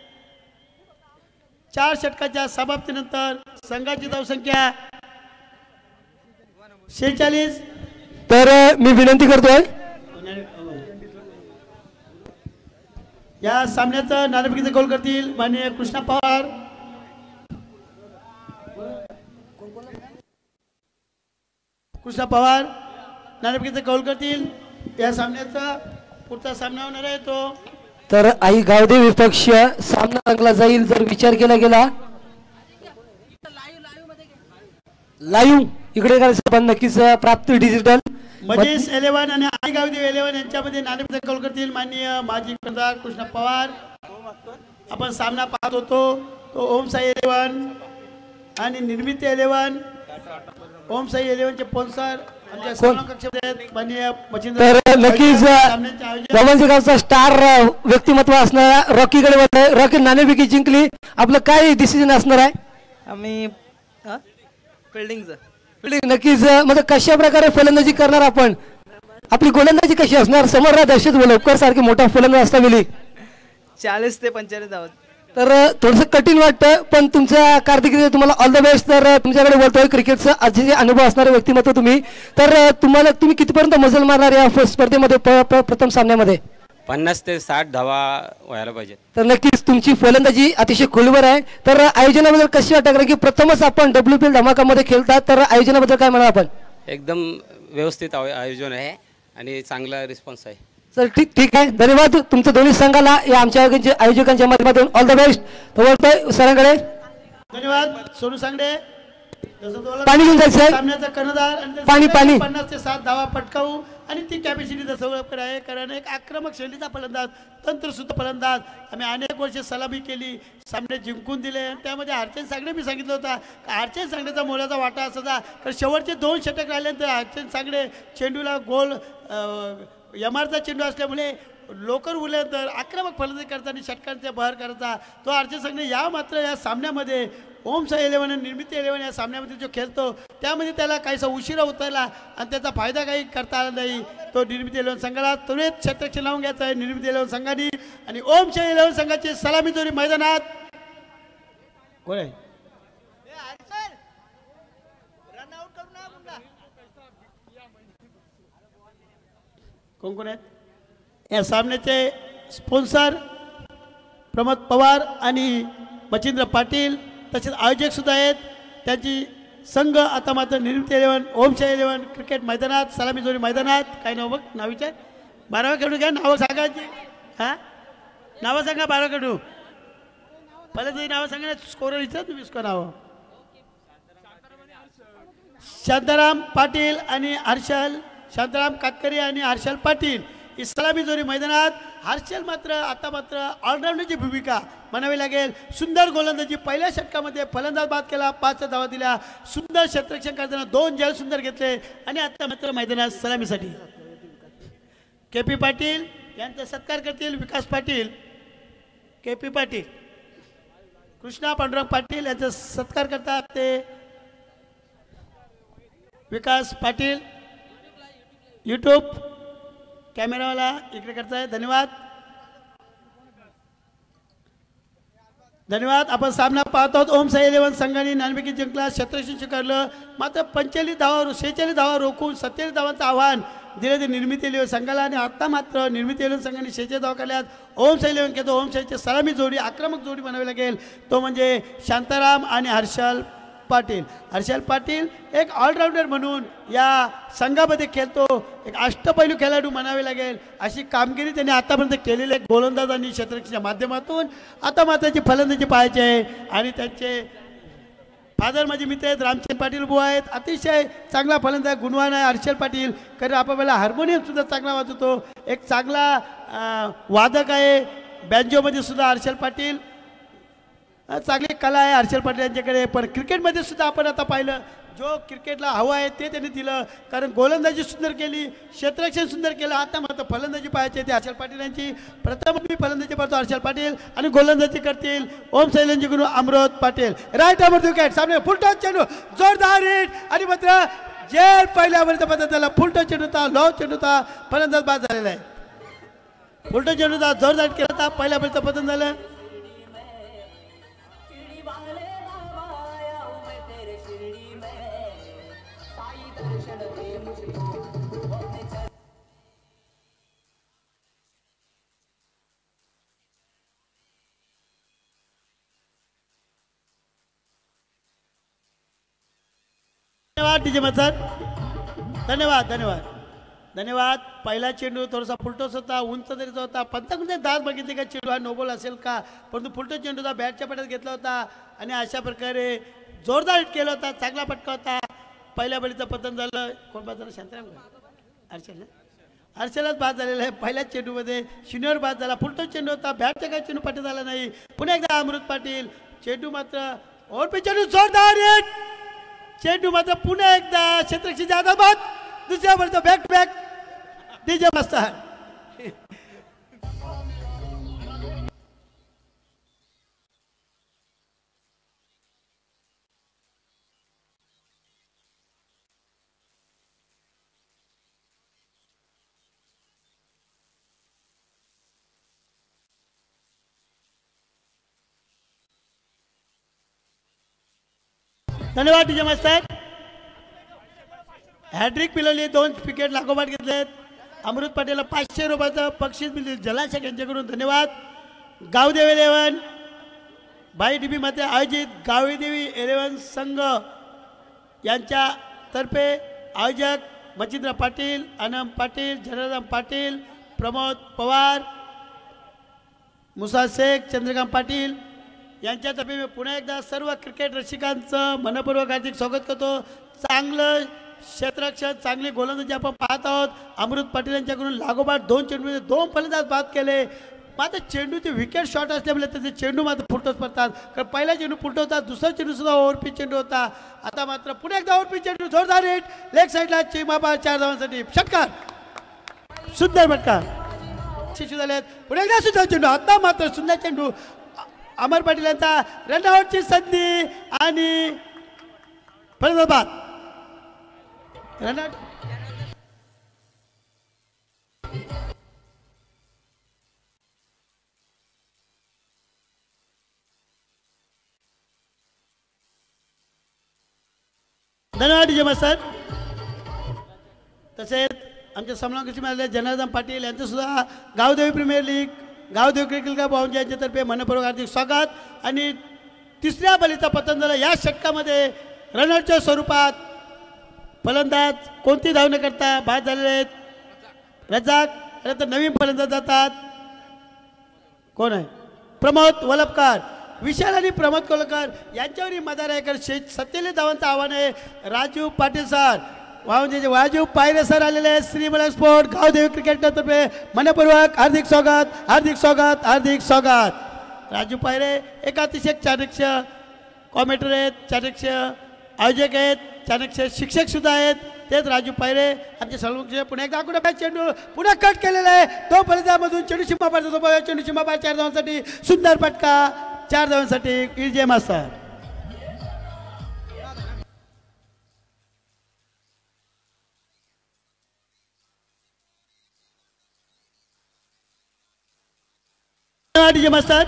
S1: चार षटकाच्या समाप्तीनंतर संघाची धावसंख्या शेहेचाळीस.
S2: तर मी विनंती करतोय.
S1: या सामन्याचं नाणेफेकीचं गोल करतील माननीय कृष्णा पवार. कृष्णा पवार नाणेफेकीचा कौल करतील. या सामन्याचा पुढचा सामना होणार आहे तो.
S2: तर आई गावदेव विपक्ष सामना रंगला जाईल जर विचार केला गेला. लाईव्ह इकडे करायचं पण नक्कीच प्राप्त डिजिटल.
S1: मजेस इलेव्हन आणि आई गावदेव इलेव्हन यांच्यामध्ये नाणेफेकीचा कौल करतील माननीय माजी खासदार कृष्ण पवार. आपण सामना पाहत होतो तो ओम साई इलेव्हन आणि निर्मिती इलेव्हन ओम साई एलेवनचे स्पॉन्सर
S2: तर नक्कीच रमणजी गावचा स्टार व्यक्तिमत्व असणारा रॉकीकडे वळतोय रॉकी नाणेफेकी जिंकली. आपलं काय डिसिजन असणार आहे?
S3: आम्ही फिल्डिंगचं
S2: फिल्डिंग नक्कीच म्हणजे कशा प्रकारे फलंदाजी करणार आपण? आपली गोलंदाजी कशी असणार? समोर राहत दर्शक लवकर सारखे मोठा फलंदाज असता वेळी
S3: चाळीस ते पंचेचाळीस धावत.
S2: तर थोडस कठीण वाटतं पण तुमच्या कारकिर्दीत तुम्हाला ऑल द बेस्ट तर तुमच्याकडे बोलतोय क्रिकेटचं अतिशय अनुभव असणारे व्यक्तिमत्व तुम्ही तर तुम्हाला तुम्ही कितीपर्यंत मजल मारणार या स्पर्धेमध्ये प्रथम सामन्यामध्ये?
S4: पन्नास ते साठ धावा व्हायला पाहिजे.
S2: तर नक्कीच तुमची फलंदाजी अतिशय खोलवर आहे. तर आयोजनाबद्दल कशी वाटतं? कारण की प्रथमच आपण डब्ल्यू पी एल धमाकामध्ये खेळतात तर आयोजनाबद्दल काय म्हणा आपण?
S4: एकदम व्यवस्थित आयो- आयोजन आहे आणि चांगला रिस्पॉन्स आहे.
S2: सर ठीक ठीक आहे. धन्यवाद. तुमच्या दोन्ही संघाला या आमच्या आयोजकांच्या- माध्यमातून ऑल द बेस्ट तर बोलतोय सरांकडे.
S1: धन्यवाद. सोनू सांगडे.
S2: पाणी घेऊन जायचं.
S1: सामन्याचा कर्णधार
S2: पाणी, पाणी.
S1: पन्नास ते सात धावा पटकावू आणि ती कॅपॅसिटी डेव्हलपर आहे कारण एक आक्रमक शैलीचा फलंदाज तंत्रसुद्धा फलंदाज. आम्ही अनेक वर्ष सलामी केली सामने जिंकून दिले. आणि त्यामध्ये हरचंद सागडे मी सांगितलं होता का हरचंद सागडेचा मोलाचा वाटा असायचा कारण शेवटचे दोन षटक राहिल्यानंतर हरचंद सागडे चेंडूला गोल यमारचा चेंडू असल्यामुळे लोकर उरल्यानंतर आक्रमक फलंदाजी करताना षटकांचा बहार करायचा तो अर्चन संघने या मात्र या सामन्यामध्ये ओम साई इलेव्हन आणि निर्मिती इलेव्हन या सामन्यामध्ये जो खेळतो त्यामध्ये त्याला काहीसा उशिरा उतरला आणि त्याचा फायदा काही करता आला नाही. तो निर्मिती इलेव्हन संघाला त्वरित क्षेत्रक्ष लावून घ्यायचा आहे. निर्मिती इलेव्हन संघाने आणि ओम साई इलेव्हन संघाची सलामी जोरी मैदानात. कोण आहे? कोण कोण आहेत? या सामन्याचे स्पॉन्सर प्रमोद पवार आणि मच्छिंद्र पाटील तसेच आयोजक सुद्धा आहेत. त्यांची संघ आता मात्र निर्मिती इलेवन ओमशाही इलेवन क्रिकेट मैदानात सलामी जोरी मैदानात. काय नाव बघ? नाव विचार. बारावा खेळू घ्या. नावं सांगायची हां? नावं सांगा बारावा खेळू पहिलं तरी नावं सांगा स्कोर विचार तुम्ही स्कोर नावं. शांताराम पाटील आणि हर्षल. शांताराम कातकरी आणि हर्षल पाटील इस्लामी जोरी मैदानात. हर्षल मात्र आता मात्र ऑलराऊंडरची भूमिका म्हणावी लागेल. सुंदर गोलंदाजी पहिल्या षटकामध्ये फलंदाज बाद केला पाच धावा दिल्या सुंदर क्षेत्ररक्षण करताना दोन जल सुंदर घेतले आणि आता मात्र मैदानात सलामीसाठी. के पी पाटील यांचा सत्कार करतील Vikas Patil. K P Patil. Krishna Pandurang Patil यांचा सत्कार करतात ते. विकास पाटील. यूट्यूब कॅमेरावाला इकडे करताय. धन्यवाद. धन्यवाद. आपण सामना पाहत आहोत ओम साई इलेव्हन संघाने नाणेफेकी जिंकला. क्षेत्ररक्षण स्वीकारलं मात्र पंचेचाळीस धावा शेहेचाळीस धावा रोखून सत्तेचाळीस धावांचं आव्हान दिले ते निर्मिती इलेव्हन संघाला आणि आत्ता मात्र निर्मिती इलेव्हन संघाने शेहेचाळीस धावा काढल्यात. ओम साई इलेव्हन केतो ओम साईची सलामी जोडी आक्रमक जोडी बनावी लागेल. तो म्हणजे शांताराम आणि हर्षल. पाटील. हर्षल पाटील एक ऑलराऊंडर म्हणून या संघामध्ये खेळतो. एक अष्टपैलू खेळाडू म्हणावे लागेल. अशी कामगिरी त्यांनी आतापर्यंत केलेली आहे गोलंदाज आणि क्षेत्रक्षच्या माध्यमातून. आता मात्र फलंदाजी पाहायची आहे. आणि त्यांचे फादर माझे मित्र आहेत रामचंद पाटील बुवा आहेत. अतिशय चांगला फलंदाज गुणवान आहे हर्षल पाटील. कारण आपल्याला हार्मोनियमसुद्धा चांगला वाजवतो. एक चांगला वादक आहे. बँजोमध्ये सुद्धा हर्षल पाटील. चांगली कला आहे हर्षल पाटील यांच्याकडे. पण क्रिकेटमध्ये सुद्धा आपण आता पाहिलं जो क्रिकेटला हवं आहे ते त्यांनी दिलं. कारण गोलंदाजी सुंदर केली क्षेत्ररक्षण सुंदर केलं. आता मात्र फलंदाजी पाहायची आहे ते हर्षल पाटील यांची. प्रथम मी फलंदाजी पाहतो हर्षल पाटील आणि गोलंदाजी करतील ओम शैलेंजी गुरु अमृत पाटील. राईट अमर विकेट सामने फुलटॉस चेंडू. जोरदार हिट आणि मात्र जेल पहिल्यापर्यंत वरच्या पद्धतीला फुलटॉस चेंडू होता लो चेंडू होता. फलंदाज बाद झालेला आहे. फुलटॉस चेंडू होता जोरदार केला होता. पहिल्यापर्यंत वरचं पतन झालं. धन्यवाद डीजे मथर धन्यवाद धन्यवाद. धन्यवाद. पहिला चेंडू थोडासा फुलटोस होता उंच तरीचा होता. पंचामध्ये म्हणजे दास बघितले का चेंडू हा नोबल असेल का? परंतु फुलटो चेंडूचा बॅटच्या पट्यात घेतला होता आणि अशा प्रकारे जोरदार हिट केला होता चांगला फटका होता. पहिल्या बळीचं पतन झालं. कोण बाद झालं? शांतराम का? अर्चल अर्चलाच बाद झालेला आहे. पहिल्याच चेंडूमध्ये शून्यवर बाद झाला. फुलटो चेंडू होता. बॅटच्या काही चेंडू पाठी झाला नाही. पुन्हा एकदा अमृत पाटील. चेंडू मात्र ओरपी चेंडू जोरदार हिट चेंडू मात्र पुन्हा एकदा क्षेत्रक्षी जाधव बाद दुसऱ्या वरचा बॅक बॅक डीजे मस्त आहे. धन्यवाद डीजे मास्तर हॅड्रिक पिलवली दोन विकेट लागोपाठ घेतलेत. अमृत पाटीलला पाचशे रुपयाचं बक्षीस मिळते जलाशय यांच्याकडून धन्यवाद. गावदेवी इलेव्हन बाई डी मध्ये आयोजित गावीदेवी इलेव्हन संघ यांच्यातर्फे आयोजक मच्छिंद्र पाटील अनम पाटील जनराम पाटील प्रमोद पवार मुसा शेख चंद्रकांत पाटील यांच्यातर्फे मी पुन्हा एकदा सर्व क्रिकेट रसिकांचं मनपूर्वक हार्दिक स्वागत करतो. चांगलं क्षेत्ररक्षण चांगली गोलंदाजी आपण पाहत आहोत अमृत पाटील यांच्याकडून लागोपाठ दोन चेंडूमध्ये दोन फलंदाज बाद केले. मात्र चेंडूचे विकेट शॉट असल्यामुळे त्याचे चेंडू मात्र फुटत पडतात. कारण पहिला चेंडू फुलटो होता दुसरा चेंडू सुद्धा ओव्हरपी चेंडू होता. आता मात्र पुन्हा एकदा ओव्हरपी चेंडू जोरदार हिट लेग साईडला चिमाबा चार धावांसाठी. षटकार. सुंदर भटकार शिशू आहेत पुन्हा एकदा सुद्धा चेंडू. आता मात्र सुंदर चेंडू. अमर पाटील यांचा रनआउटची संधी आणि फलंदाज रनआउट. धन्यवाद डीजे मास्तर. तसेच आमच्या समलांकशी मिळालेले जनार्दन पाटील यांचं सुद्धा गावदेवी प्रीमियर लीग गाव क्रिकेट क्लब भाऊंच्या यांच्यातर्फे मनपूर्वक हार्दिक स्वागत. आणि तिसऱ्या बलीचा पतन झाला. या षटकामध्ये रनरच्या स्वरूपात फलंदाज कोणती धाव न करता? बाद झालेले आहेत. रजाक त्यानंतर नवीन फलंदाज जातात. कोण आहे? प्रमोद वलपकार. विशाल आणि प्रमोद कोलकर यांच्यावरही मदार आहे. शेष सत्तेले धावांचं आव्हान आहे. राजू पाटील सर. वावंजे वाजू पायरे सर आलेले आहेत. श्रीमला स्पोर्ट गावदेवी क्रिकेट क्लबतर्फे मनपूर्वक हार्दिक स्वागत हार्दिक स्वागत हार्दिक स्वागत. राजू पायरे एक अतिशय चाणक्ष कॉमेंटर आहेत चाणक्य आयोजक आहेत चाणक्य शिक्षक सुद्धा आहेत. तेच राजू पायरे आमचे सर्व पुन्हा एकदा कुठे चेंडू पुन्हा कट केलेला आहे. तो फलंदामधून चेंडू शिंबा पाडतो. तो चेंडू शिंबा चार धावांसाठी सुंदर पटका चार धावांसाठी विजय मास्तर. डीजे मास्तर.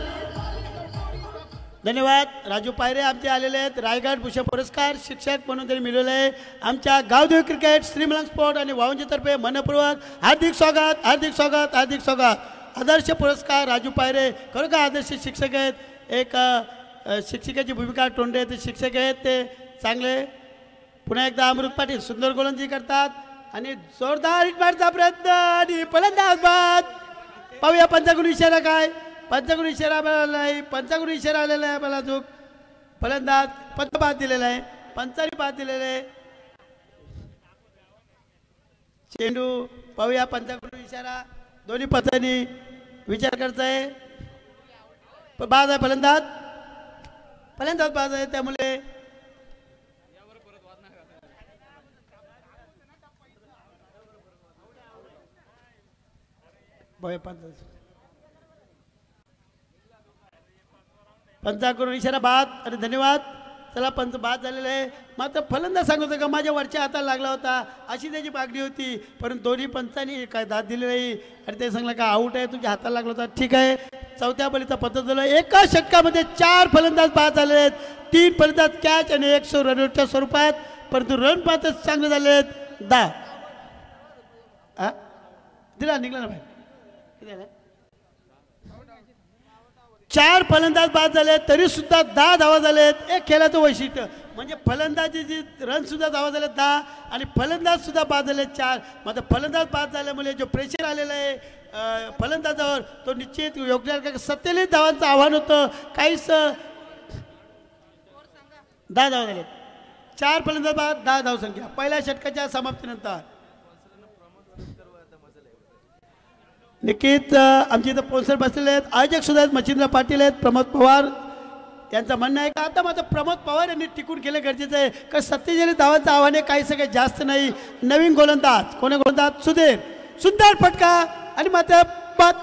S1: धन्यवाद. राजू पायरे आमचे आलेले आहेत. रायगड भूषण पुरस्कार शिक्षक म्हणून त्यांनी मिळवले आहे. आमच्या गावदेव क्रिकेट श्रीमलंग स्पोर्ट आणि वावंजीतर्फे मनपूर्वक हार्दिक स्वागत हार्दिक स्वागत हार्दिक स्वागत. आदर्श पुरस्कार राजू पायरे खरोखर आदर्श शिक्षक आहेत? एक शिक्षिकेची भूमिका टोंडे ते शिक्षक आहेत ते चांगले. पुन्हा एकदा अमृत पाटील सुंदर गोलंदाजी करतात. आणि जोरदार प्रयत्न आणि फलंदाज बाद. पाहूया पंचाकडून इशारा काय? पंचाकडून इशारा आलेला नाही पंचाकडून इशारा आलेला आहे मला चूक फलंदाज पंच बाद दिलेला आहे. पंचारी बाद दिलेला आहे. चेंडू पाहूया पंचाकडून इशारा. दोन्ही पथांनी विचार करताय. प- बाद आहे फलंदाज. फलंदाज बाज आहे. त्यामुळे पंचायत पंचाकडून इशारा बाद आणि धन्यवाद. चला पंच बाद झालेला आहे. मात्र फलंदाज सांगत होतं का माझ्या वरच्या हाताला लागला होता. अशी त्याची मागणी होती. परंतु दोन्ही पंचांनी काय दाद दिली नाही. आणि ते सांगलं का आऊट आहे तुझ्या हाताला लागला होता. ठीक आहे. चौथ्या बलीचा पद्धत झालं एका षटकामध्ये चार फलंदाज बाद झाले आहेत. तीन फलंदाज कॅच आणि एक सौ रनच्या स्वरूपात. परंतु रन पाहतच चांगले झाले आहेत. दहा हा दिला निघला ना भाई किती आला? चार फलंदाज बाद झाले तरी सुद्धा दहा धावा झालेत. एक खेळाचं वैशिष्ट्य. म्हणजे फलंदाजी रनसुद्धा धावा झाले दहा आणि फलंदाज सुद्धा बाद झाले चार. मात्र फलंदाज बाद झाल्यामुळे जो प्रेशर आलेला आहे फलंदाजावर तो निश्चित योग्य सत्तेचाळीस धावांचं आव्हान होतं. काहीच दहा धावा झाले चार फलंदाज बाद दहा धावसंख्या. पहिल्या षटकाच्या समाप्तीनंतर. निश्चित अं, आमच्या इथं पोन्सर बसलेले आहेत. आयोजक सुद्धा आहेत मच्छिंद्र पाटील आहेत प्रमोद पवार. यांचं म्हणणं आहे का आता मात्र प्रमोद पवार यांनी टिकून केलं गरजेचं आहे. कारण सत्तेचाळीस धावांचं आव्हान आहे काही सगळं जास्त नाही. नवीन गोलंदाज. कोणी गोलंदाज? सुधीर. सुंदर फटका. आणि मात्र बाद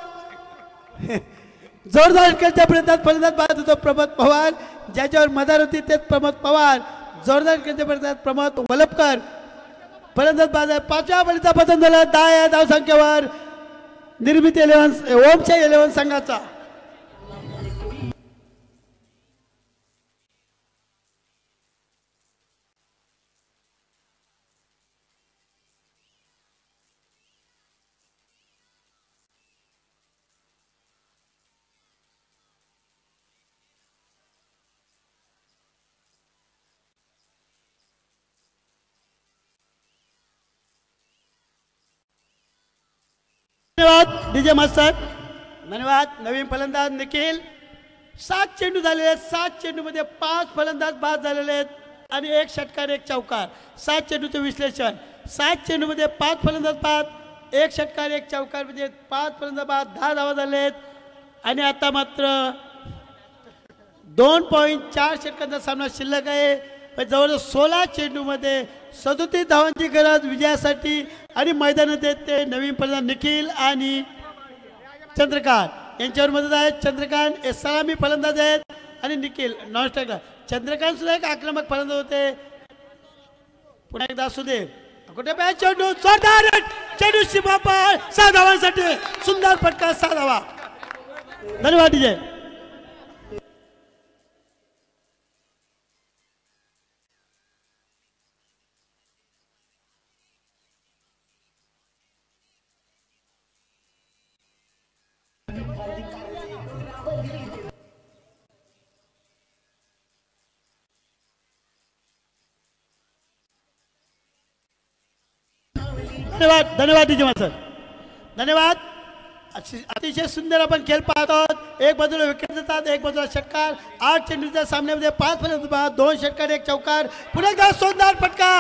S1: जोरदार खेळच्या प्रयत्नात फलंदाज पाहत होतो प्रमोद पवार. ज्याच्यावर मदार होती तेच प्रमोद पवार. जोरदार खेळच्या प्रयत्नात प्रमोद वलपकर. फलंदाज बाजार आहे पाचव्या बळीचा पतन झाला दहा या धावसंख्येवर. निर्मिती इलेव्हन ओमच्या इलेव्हन संघाचा. धन्यवाद डीजे मास्तर धन्यवाद नवीन फलंदाज निखिल. सात चेंडू झालेले आहेत. सात चेंडूमध्ये पाच फलंदाज बाद झालेले आहेत आणि एक षटकार एक चौकार. सात चेंडूचं विश्लेषण. सात चेंडूमध्ये पाच फलंदाज बाद एक षटकार एक चौकार म्हणजे पाच फलंदाज बाद दहा धावा झाले आहेत. आणि आता मात्र दोन पॉईंट चार षटकांचा सामना शिल्लक आहे. जवळजवळ सोळा चेंडूमध्ये सदोतीस धावांची गरज विजयासाठी आणि मैदानात येत ते नवीन फलंदाज निखिल आणि चंद्रकांत. यांच्यावर मदत आहे. चंद्रकांत हे सलामी फलंदाज आहेत. आणि निखिल नॉन स्ट्राईकला चंद्रकांत सुद्धा एक आक्रमक फलंदाज होते. पुन्हा एकदा सुदेव कुठे पाय चेंडू? जोरदार hit. चेंडू सीमापार सहा धावांसाठी सुंदर फटका सहा धावा. धन्यवाद विजय धन्यवाद धन्यवाद डीजे मास्तर. धन्यवाद. अतिशय सुंदर आपण खेळ पाहत आहोत. एक बाजूला विकेट देतात एक बाजूला षटकार. आठ चेंडूच्या सामन्यामध्ये पाच फलंदाज दोन षटकार एक चौकार. पुन्हा एकदा जोरदार फटका.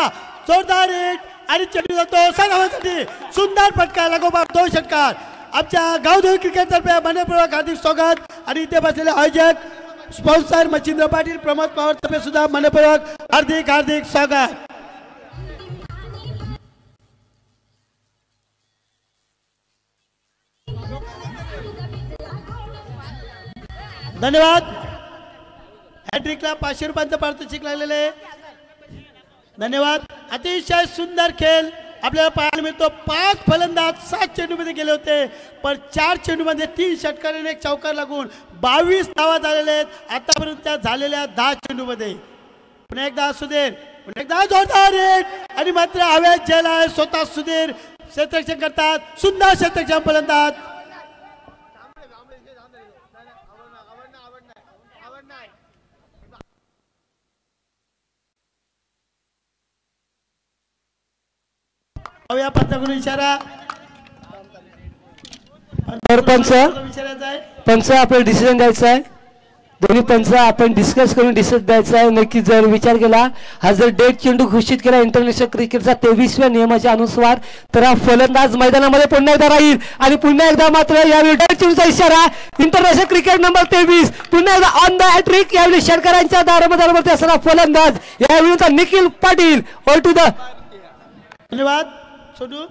S1: जोरदार हिट आणि चेंडू जातो सलावासाठी सुंदर फटका लागोबा दोन षटकार. आमच्या गावधोळ क्रिकेटतर्फे मनपूर्वक हार्दिक स्वागत. आणि इथे बसलेले आयोजक स्पॉन्सर मच्छिंद्र पाटील प्रमोद पवार तर्फे सुद्धा मनपूर्वक हार्दिक हार्दिक स्वागत. धन्यवाद. हॅट्रिकला पाचशे रुपयांचं पारितोषिक लागलेलं आहे. धन्यवाद. अतिशय सुंदर खेळ. आपल्याला पाहायला मिळतो पाच फलंदाज सात चेंडूमध्ये गेले होते पण चार चेंडूमध्ये तीन षटकार आणि एक चौकार लागून बावीस धावा झालेल्या आहेत. आतापर्यंत त्या झालेल्या दहा चेंडूमध्ये. पुन्हा एकदा सुधीर पुन्हा एकदा जोरदार आणि मात्र हव्यात जेल आहे स्वतः सुधीर. क्षेत्रक्षण करतात सुंदर क्षेत्रक्षण फलंदाज. पाहूया पंचाकडून इशारा.
S2: तर पंच. आपल्याला डिसिजन द्यायचा आहे. दोन्ही पंच आपण डिस्कस करून डिसिजन द्यायचा आहे. नक्की जर विचार केला हा जर डेट चेंडू घोषित केला इंटरनॅशनल क्रिकेटचा तेवीसव्या नियमाच्या अनुसार तर हा फलंदाज मैदानामध्ये पुन्हा एकदा राहील. आणि पुन्हा एकदा मात्र यावेळी डेट चेंडूचा इशारा. इंटरनॅशनल क्रिकेट नंबर तेवीस. पुन्हा एकदा ऑन द हॅट्रिक यावेळी षटकारांच्या दारोमदारावरती असणारा फलंदाज यावेळी होता Nikhil Patil. All to the
S1: धन्यवाद. छोटू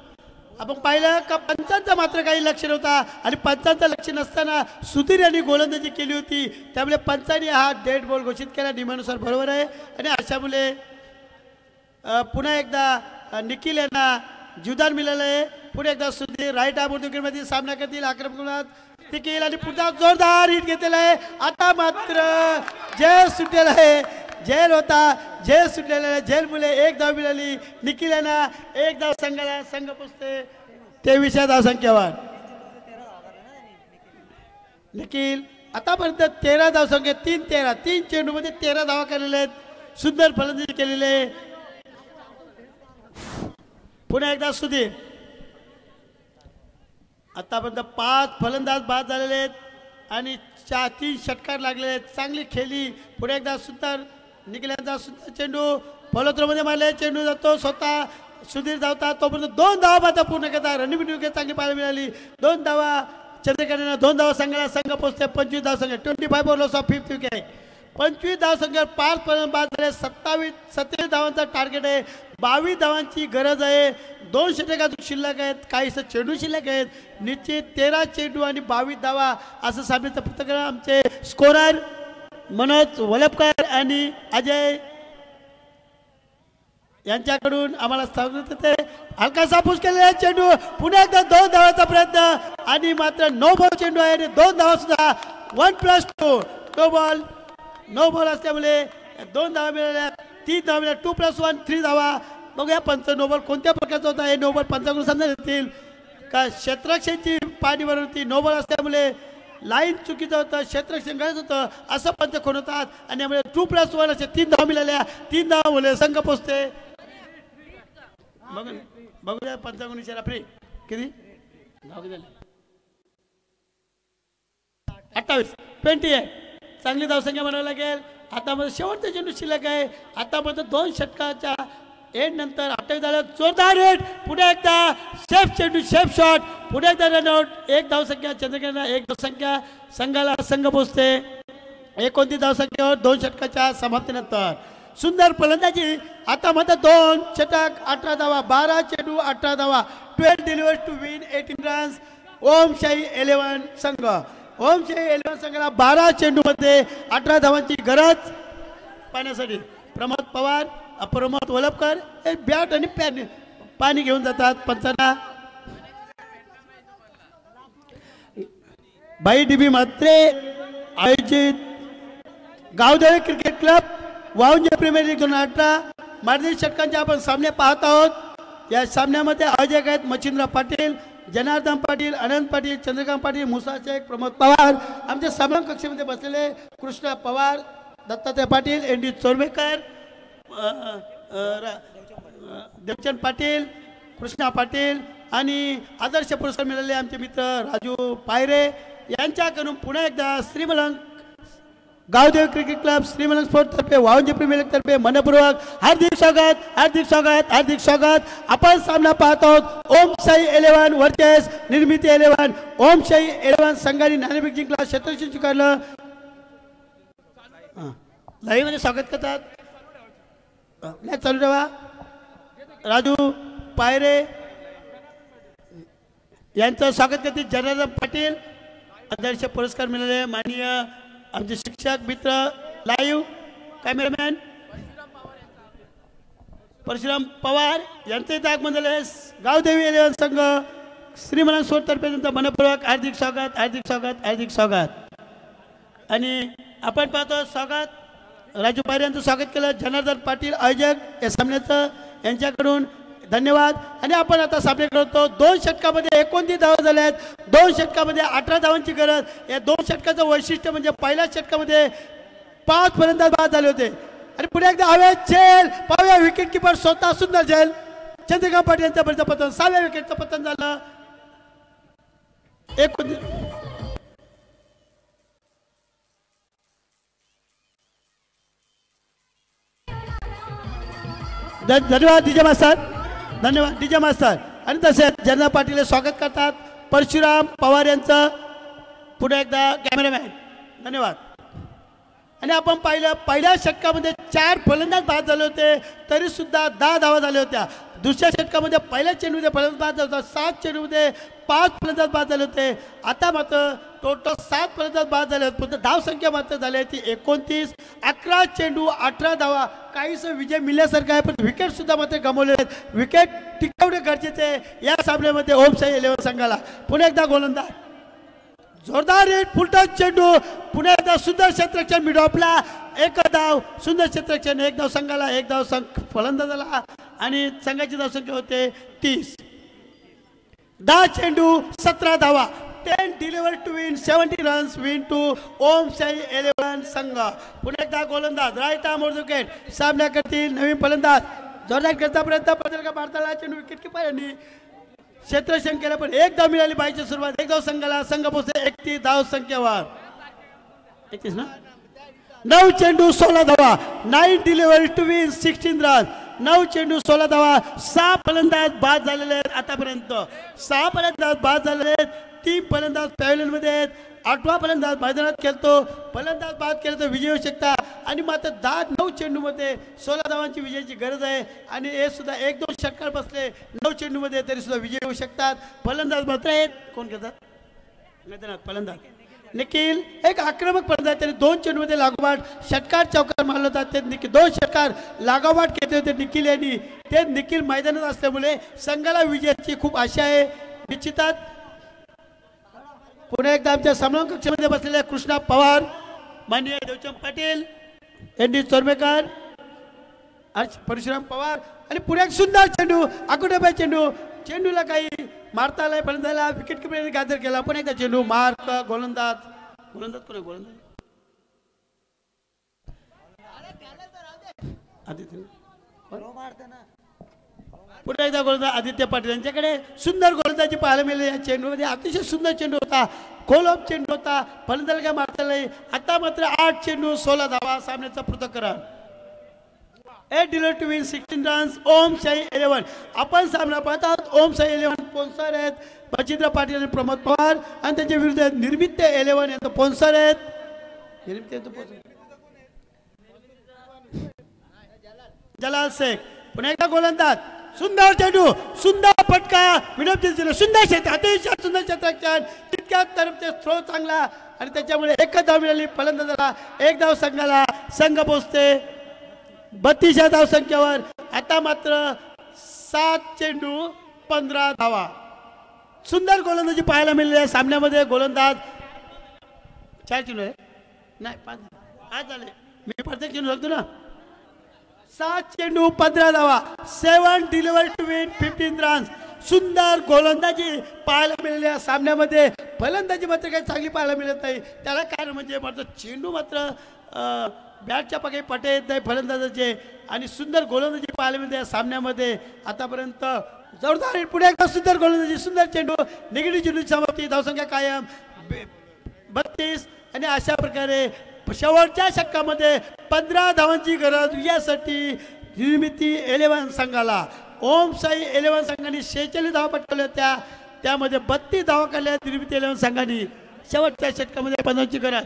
S1: आपण पाहिलं का पंचांचा मात्र काही लक्ष नव्हता. आणि पंचांचं लक्ष नसताना सुधीर यांनी गोलंदाजी केली होती. त्यामुळे पंचांनी हा डेड बॉल घोषित केला. नियमानुसार बरोबर आहे. आणि अशामुळे पुन्हा एकदा निखिल यांना जीवदान मिळालं आहे. पुन्हा एकदा सुधीर राईट आर्म क्रिकेटमध्ये सामना करतील आक्रमणात केलं आणि पुन्हा जोरदार हिट घेतलेला आहे. आता मात्र जय सुटेल आहे. जेल होता जेल सुटलेला जेल मुले एक धाव मिळाली. निखिल यांना एक धाव संघाला संघ पुसते तेवीसच्या धावसंख्येवर निखिल आतापर्यंत तेरा धावसंख्या तीन तेरा तीन चेंडूमध्ये तेरा धावा केलेल्या आहेत. सुंदर फलंदाजी केलेले पुन्हा एकदा सुधीर. आतापर्यंत पाच फलंदाज बाद झालेले आहेत आणि चार तीन षटकार लागलेले आहेत. चांगली खेळी पुढे एकदा सुंदर. निघल्याचा सुद्धा चेंडू फलोत्रमध्ये मारले चेंडू जातो स्वतः सुधीर धावता तोपर्यंत दोन धावा मात्र पूर्ण करता. रनिंग चांगली पाहायला मिळाली. दोन धावा चंद्रकांना दोन धावा संघाला संघ पोहोचते पंचवीस धाव संघ twenty five loss of fifth wicket पंचवीस धाव संघ पाच पर्यंत बाद झाले. सत्तावीस सत्तावीस धावांचा टार्गेट आहे. बावीस धावांची गरज आहे. दोन षटक अजून शिल्लक आहेत. काहीसं चेंडू शिल्लक आहेत. निश्चित तेरा चेंडू आणि बावीस धावा असं सामन्याचं पत्रकार आमचे स्कोरर मनोज वलपकर आणि अजय यांच्याकडून आम्हाला स्वागत होते. हलका सापूस केलेला चेंडू. पुन्हा एकदा दोन धावाचा प्रयत्न आणि मात्र नो बॉल चेंडू आहे आणि दोन धावा सुद्धा. One plus two no ball no ball असल्यामुळे दोन धावा मिळाल्या. तीन धावा मिळाल्या. टू प्लस वन थ्री धावा. बघूया पंच. नो बॉल कोणत्या प्रकारचा होता? हे नो बॉल पंचाकडून समजा येतील. का क्षेत्रक्षेची पाणी बरोबर होती? नो बॉल असल्यामुळे लाईन चुकीचं होतं क्षेत्र गरज होतं असं पंच होतात? आणि यामुळे टू प्लस वन असे तीन धाव मिळाल्या. तीन धाव मुलं संघ पोचते. बघू बघूया पंचावन्न इशारा फ्री किती? झाले अठ्ठावीस. ट्वेंटी एट चांगली धावसंख्या म्हणावी लागेल. आता मध्ये शेवटचा चेंडू शिल्लक आहे. आता मध्ये दोन षटकाच्या एंड नंतर अटक झालं जोरदार रेट पुढे एकदा शेफ चेंडू शेफ शॉट पुढे एकदा रनआउट एक धावसंख्या चंद्रकांना एक धावसंख्या. संघाला संघ पोचते. एकोणतीस धावसंख्येवर दोन षटकाच्या समाप्तीनंतर. सुंदर फलंदाजी. आता मात्र दोन षटक अठरा धावा बारा चेंडू अठरा धावा. Twelve deliveries to win eighteen runs Omshahi eleven संघ. ओमशाही इलेव्हन संघाला बारा चेंडूमध्ये अठरा धावांची गरज पाहण्यासाठी प्रमोद पवार प्रमोद वलपकर हे बॅट आणि पॅन पाणी घेऊन जातात पंचांना. बाई डीबी म्हात्रे आयोजित Gavdevi cricket club Wahunje premier league दोन अठरा. मार्दिक षटकांचे आपण सामने पाहत आहोत. या सामन्यामध्ये आयोजक आहेत मच्छिंद्र पाटील जनार्दन पाटील अनंत पाटील चंद्रकांत पाटील मुसा शेख प्रमोद पवार. आमच्या सभा कक्षेमध्ये बसलेले कृष्णा पवार दत्तात्रय पाटील एन डी चोरवेकर देवचंद पाटील कृष्णा पाटील आणि आदर्श पुरस्कार मिळालेले आमचे मित्र राजू पायरे यांच्याकडून पुन्हा एकदा Shrimalang Gavdev cricket club Shrimalan sport तर्फे प्रीमियर तर्फे मनपूर्वक हार्दिक स्वागत हार्दिक स्वागत हार्दिक स्वागत. आपण सामना पाहत आहोत ओम eleven versus Nirmiti eleven Omshahi eleven संघाने नाणेफेक जिंकला क्षेत्रशी स्वीकारलं लाईव्हमध्ये स्वागत करतात. मॅच चालू ठेवा. राजू पायरे यांचं स्वागत करते जनार्दन पाटील. आदर्श पुरस्कार मिळाले. माननीय आमचे शिक्षक मित्र लाईव्ह कॅमेरामॅन परशुराम पवार यांचे इथं आगमन गावदेवी संघ श्रीमान सोडतर्फे त्यांचं मनपूर्वक हार्दिक स्वागत हार्दिक स्वागत हार्दिक स्वागत. आणि आपण पाहतो स्वागत राजू पायरे यांचं स्वागत केलं. जनार्दन पाटील आयोजक या सामन्याचं यांच्याकडून धन्यवाद. आणि आपण आता सामने करतो दोन षटकामध्ये एकोणतीस धावा झाल्या आहेत. दोन षटकामध्ये अठरा धावांची गरज. या दोन षटकाचं वैशिष्ट्य म्हणजे पहिल्या षटकामध्ये पाच पर्यंत बाद झाले होते. आणि पुढे एकदा हवे झेल पाव्या विकेट किपर स्वतः सुंदर झेल चंद्रकांत पाटील यांच्यापर्यंत पतन. सहाव्या विकेटचं पतन झालं. एकोणतीस धन्यवाद डीजे मास्तर. धन्यवाद डीजे मास्तर. आणि तसेच जनता पाटील स्वागत करतात. परशुराम पवार यांचं पुढे एकदा कॅमेरामॅन. धन्यवाद. आणि आपण पाहिलं पहिल्या षटकामध्ये चार फलंदाज बाद झाले होते तरीसुद्धा दहा धावा झाल्या होत्या. दुसऱ्या षटकामध्ये पहिल्या चेंडूमध्ये फलंदाज बाद झाला होता. सात चेंडूमध्ये पाच फलंदाज बाद झाले होते. आता मात्र टोटल सात फलंदाज बाद झाले होते फक्त मात्र झाली होती ती एकोणतीस अकरा चेंडू अठरा धावा काहीसं विजय मिळण्यासारखं आहे पण विकेट सुद्धा मात्र गमावले आहेत. विकेट टिकवणे गरजेचे आहे या सामन्यामध्ये ओम साई इलेव्हन संघाला. पुन्हा एकदा गोलंदाज. जोरदार रेट फुलटा चेंडू. पुन्हा एकदा सुंदर क्षेत्रक्षण मिडॉपला एक धाव सुंदर क्षेत्रक्षण एक धाव संघाला एक धाव संघ फलंदाजाला. आणि संघाची धावसंख्या होते तीस. दहा चेंडू सतरा धावा. Ten deliver to win seventy runs win to Om Sai eleven संघ. पुन्हा एकदा गोलंदाज. राईट आर्म विकेट सामना करतील नवीन फलंदाज. जोरदार करता प्रयत्न का भारताला चेंडू विकेट किपर यांनी क्षेत्रशंक केलं पण एक धाव मिळाली पाहिजे सुरुवात. एक धाव संघाला संघ पोहोचले. एकतीस धाव संख्येवर. एकतीस ना? नऊ चेंडू सोळा धावा. Nine delivery to win sixteen run नऊ चेंडू सोळा धावा. सहा फलंदाज बाद झालेले आहेत आतापर्यंत. सहा फलंदाज बाद झालेले आहेत. तीन फलंदाज पॅव्हलियनमध्ये आहेत. आठवा फलंदाज मैदानात खेळतो. फलंदाज बाद केला तर विजय होऊ शकता. आणि मात्र दहा नऊ चेंडूमध्ये सोळा धावांची विजयाची गरज आहे. आणि हे सुद्धा एक दोन षटकार बसले नऊ चेंडूमध्ये तरी सुद्धा विजय होऊ शकतात. फलंदाज मात्र आहेत कोण करतात? मैदानात फलंदाज. निखिल एक आक्रमक फलंदाज त्याने दोन चेंडूमध्ये लागोपाठ षटकार चौकार मारला होता. ते निखिल दोन षटकार लागोपाठ घेतले होते निखिल यांनी. ते निखिल मैदानात असल्यामुळे संघाला विजयाची खूप आशा आहे. निश्चितात पुन्हा एकदा आमच्यासमोर कक्षामध्ये बसलेल्या कृष्णा पवार माननीय देवचंद पाटील एन डी चोरमेकर परशुराम पवार आणि पुढे एक सुंदर चेंडू अकोटाबाई चेंडू. चेंडूला काही मारता आलाय फलंदाला विकेट किपरने गाजर केला. पण एकदा चेंडू मार्क गोलंदाज. गोलंदाज कोण गोलंदाज? आदित्य. पुन्हा एकदा गोलंदाज आदित्य पाटील यांच्याकडे सुंदर गोलंदाजी पाहायला मिळाली. या चेंडूमध्ये अतिशय सुंदर चेंडू होता. खोलॉप चेंडू होता. फलंदाला काय मारता नाही. आता मात्र आठ चेंडू सोळा धावा सामन्याचा पृथकरण eight deliver to win sixteen runs Om Shahi eleven आपण सामना पाहत आहोत. ओम शाही इलेव्हन स्पॉन्सर आहेत. बचिंद्र पाटील आणि प्रमोद पवार. आणि त्यांच्या विरुद्ध आहेत निर्मित्य इलेव्हन यांचं स्पॉन्सर आहेत. निर्मित्य जलाल शेख. पुन्हा एकदा गोलंदाज. सुंदर चेंडू सुंदर फटका. विनोद दिले सुंदर क्षेत्र अतिशय सुंदर क्षेत्रक्षण तितक्याच तरफचे थ्रो चांगला आणि त्याच्यामुळे एकच धाव मिळाली. फलंदाजाला एक धाव संघाला. संघ पोचते. बत्तीसच्या धावसंख्येवर धाव संख्येवर. आता मात्र सात चेंडू पंधरा धावा. सुंदर गोलंदाजी पाहायला मिळाली आहे सामन्यामध्ये. गोलंदाज चार चेंडू आहे. नाही पाच. आज झाले. मी प्रत्येक चेंडू सांगतो ना. सात चेंडू पंधरा धावा. Seven deliver to win fifteen runs सुंदर गोलंदाजी पाहायला मिळाल्या सामन्यामध्ये. फलंदाजी मात्र काही चांगली पाहायला मिळत नाही. त्याला कारण म्हणजे मात्र चेंडू मात्र बॅटच्या पाठी पटे येत नाही फलंदाजाचे. आणि सुंदर गोलंदाजी पाहायला मिळते या सामन्यामध्ये. आतापर्यंत जोरदार पुढे एकदा सुंदर गोलंदाजी सुंदर चेंडू. निगेटिव्ह चेंडू समाप्ती. धावसंख्या कायम. बे- बत्तीस. आणि अशा प्रकारे शेवटच्या षटकामध्ये पंधरा धावांची गरज यासाठी निर्मिती इलेव्हन संघाला. ओम साई इलेव्हन संघाने शेहेचाळीस धावा पटकवल्या होत्या त्यामध्ये बत्तीस धावा काढल्या निर्मिती इलेव्हन संघाने. शेवटच्या षटकामध्ये पंधराची गरज.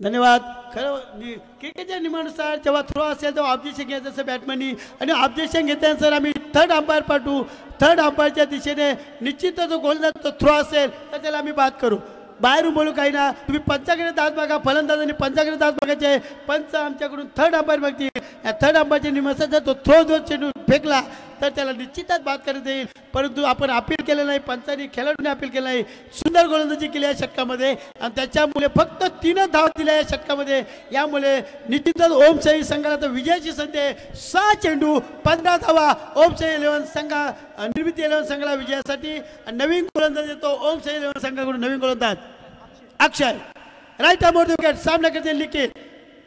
S1: धन्यवाद. खरं क्रिकेटच्या नियमानुसार जेव्हा थ्रो असेल तेव्हा ऑब्जेक्शन घ्यायचं असं बॅटमनी आणि ऑब्जेक्शन घेतल्यानंतर आम्ही थर्ड अंपायर पाठवू. थर्ड अंपायरच्या दिशेने निश्चित जो गोलंदाज तो थ्रो असेल तर त्याला आम्ही बाद करू. बाहेरून बोलू काही ना. तुम्ही पंचाकडे दास बघा फलंदाजांनी पंचाकडे दास बघायचे पंच आमच्याकडून थर्ड अंपायर बघतील. या थर्ड अंपायरच्या नियमानुसार जर तो थ्रो जो चेंडू फेकला तर त्याला निश्चितच बाद करत येईल परंतु आपण अपील केलं नाही पंचांनी खेळाडूने अपील केलं नाही. सुंदर गोलंदाजी केली या षटकामध्ये. आणि त्याच्यामुळे फक्त तीनच धाव दिल्या या षटकामध्ये. यामुळे निश्चितच ओमशाही संघाला तर विजयाची संधी आहे. सहा चेंडू पंधरा धावा ओमशाही इलेव्हन संघा निर्मिती इलेव्हन संघाला विजयासाठी. आणि नवीन गोलंदाज येतो ओमशाही इलेव्हन संघाकडून. नवीन गोलंदाज अक्षय. राईट अमोर विकेट सामना करते लिखित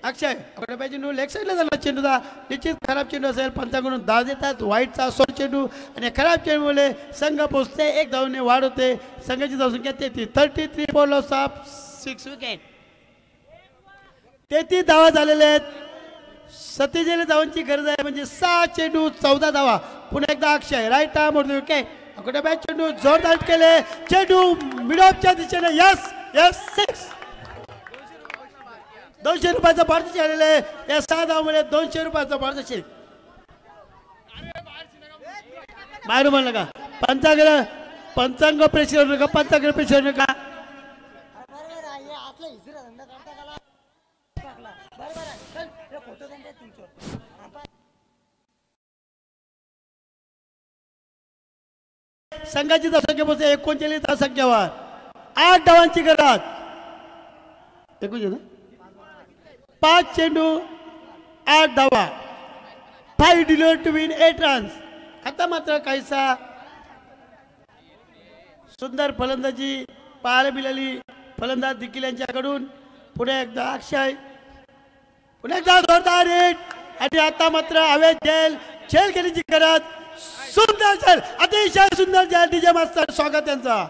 S1: अक्षय अकोटा चेंडू लेग साईडला झाला चेंडूचा निश्चित खराब चेंडू असेल पंचाकडून दहा देतात वाईटचा सोड चेंडू. आणि खराब चेंडूमुळे संघ पोचते एक धावने वाढ होते. संघाची धावसंख्या तेहतीस. थर्टी थ्री बॉल ऑफ साफ सिक्स विकेट तेहतीस धावा झालेल्या आहेत. सत्तेचाळीस धावांची गरज आहे म्हणजे सहा चेंडू चौदा धावा. पुन्हा एकदा अक्षय राईट आर्म विकेट अकोटा बॅट चेंडू जोरदार केले. चेंडू मिडॉपच्या दिशेने. यस यस सिक्स दोनशे रुपयाचं पारितोषिक आलेलं आहे. या सहा धावमध्ये दोनशे रुपयाचं पारितोषिक बाहेर म्हणलं का? पंचाग्र पंचांग प्रेशर नका पंचाग्र प्रेशर नका. संघाची धावसंख्या पोहोचते एकोणचाळीस धावसंख्यावर आठ धावांची गरज एकूच ना. पाच चेंडू आठ धावा. Five deliver to win eight runs आता मात्र काहीसा सुंदर फलंदाजी पाहायला मिळाली. फलंदाज देखील यांच्याकडून. पुन्हा एकदा अक्षय. पुन्हा एकदा जोरदार हिट आणि आता मात्र हवे जेल खेळ घेण्याची गरज सुंदर सर अतिशय सुंदर जल डीजे मास्तर स्वागत त्यांचा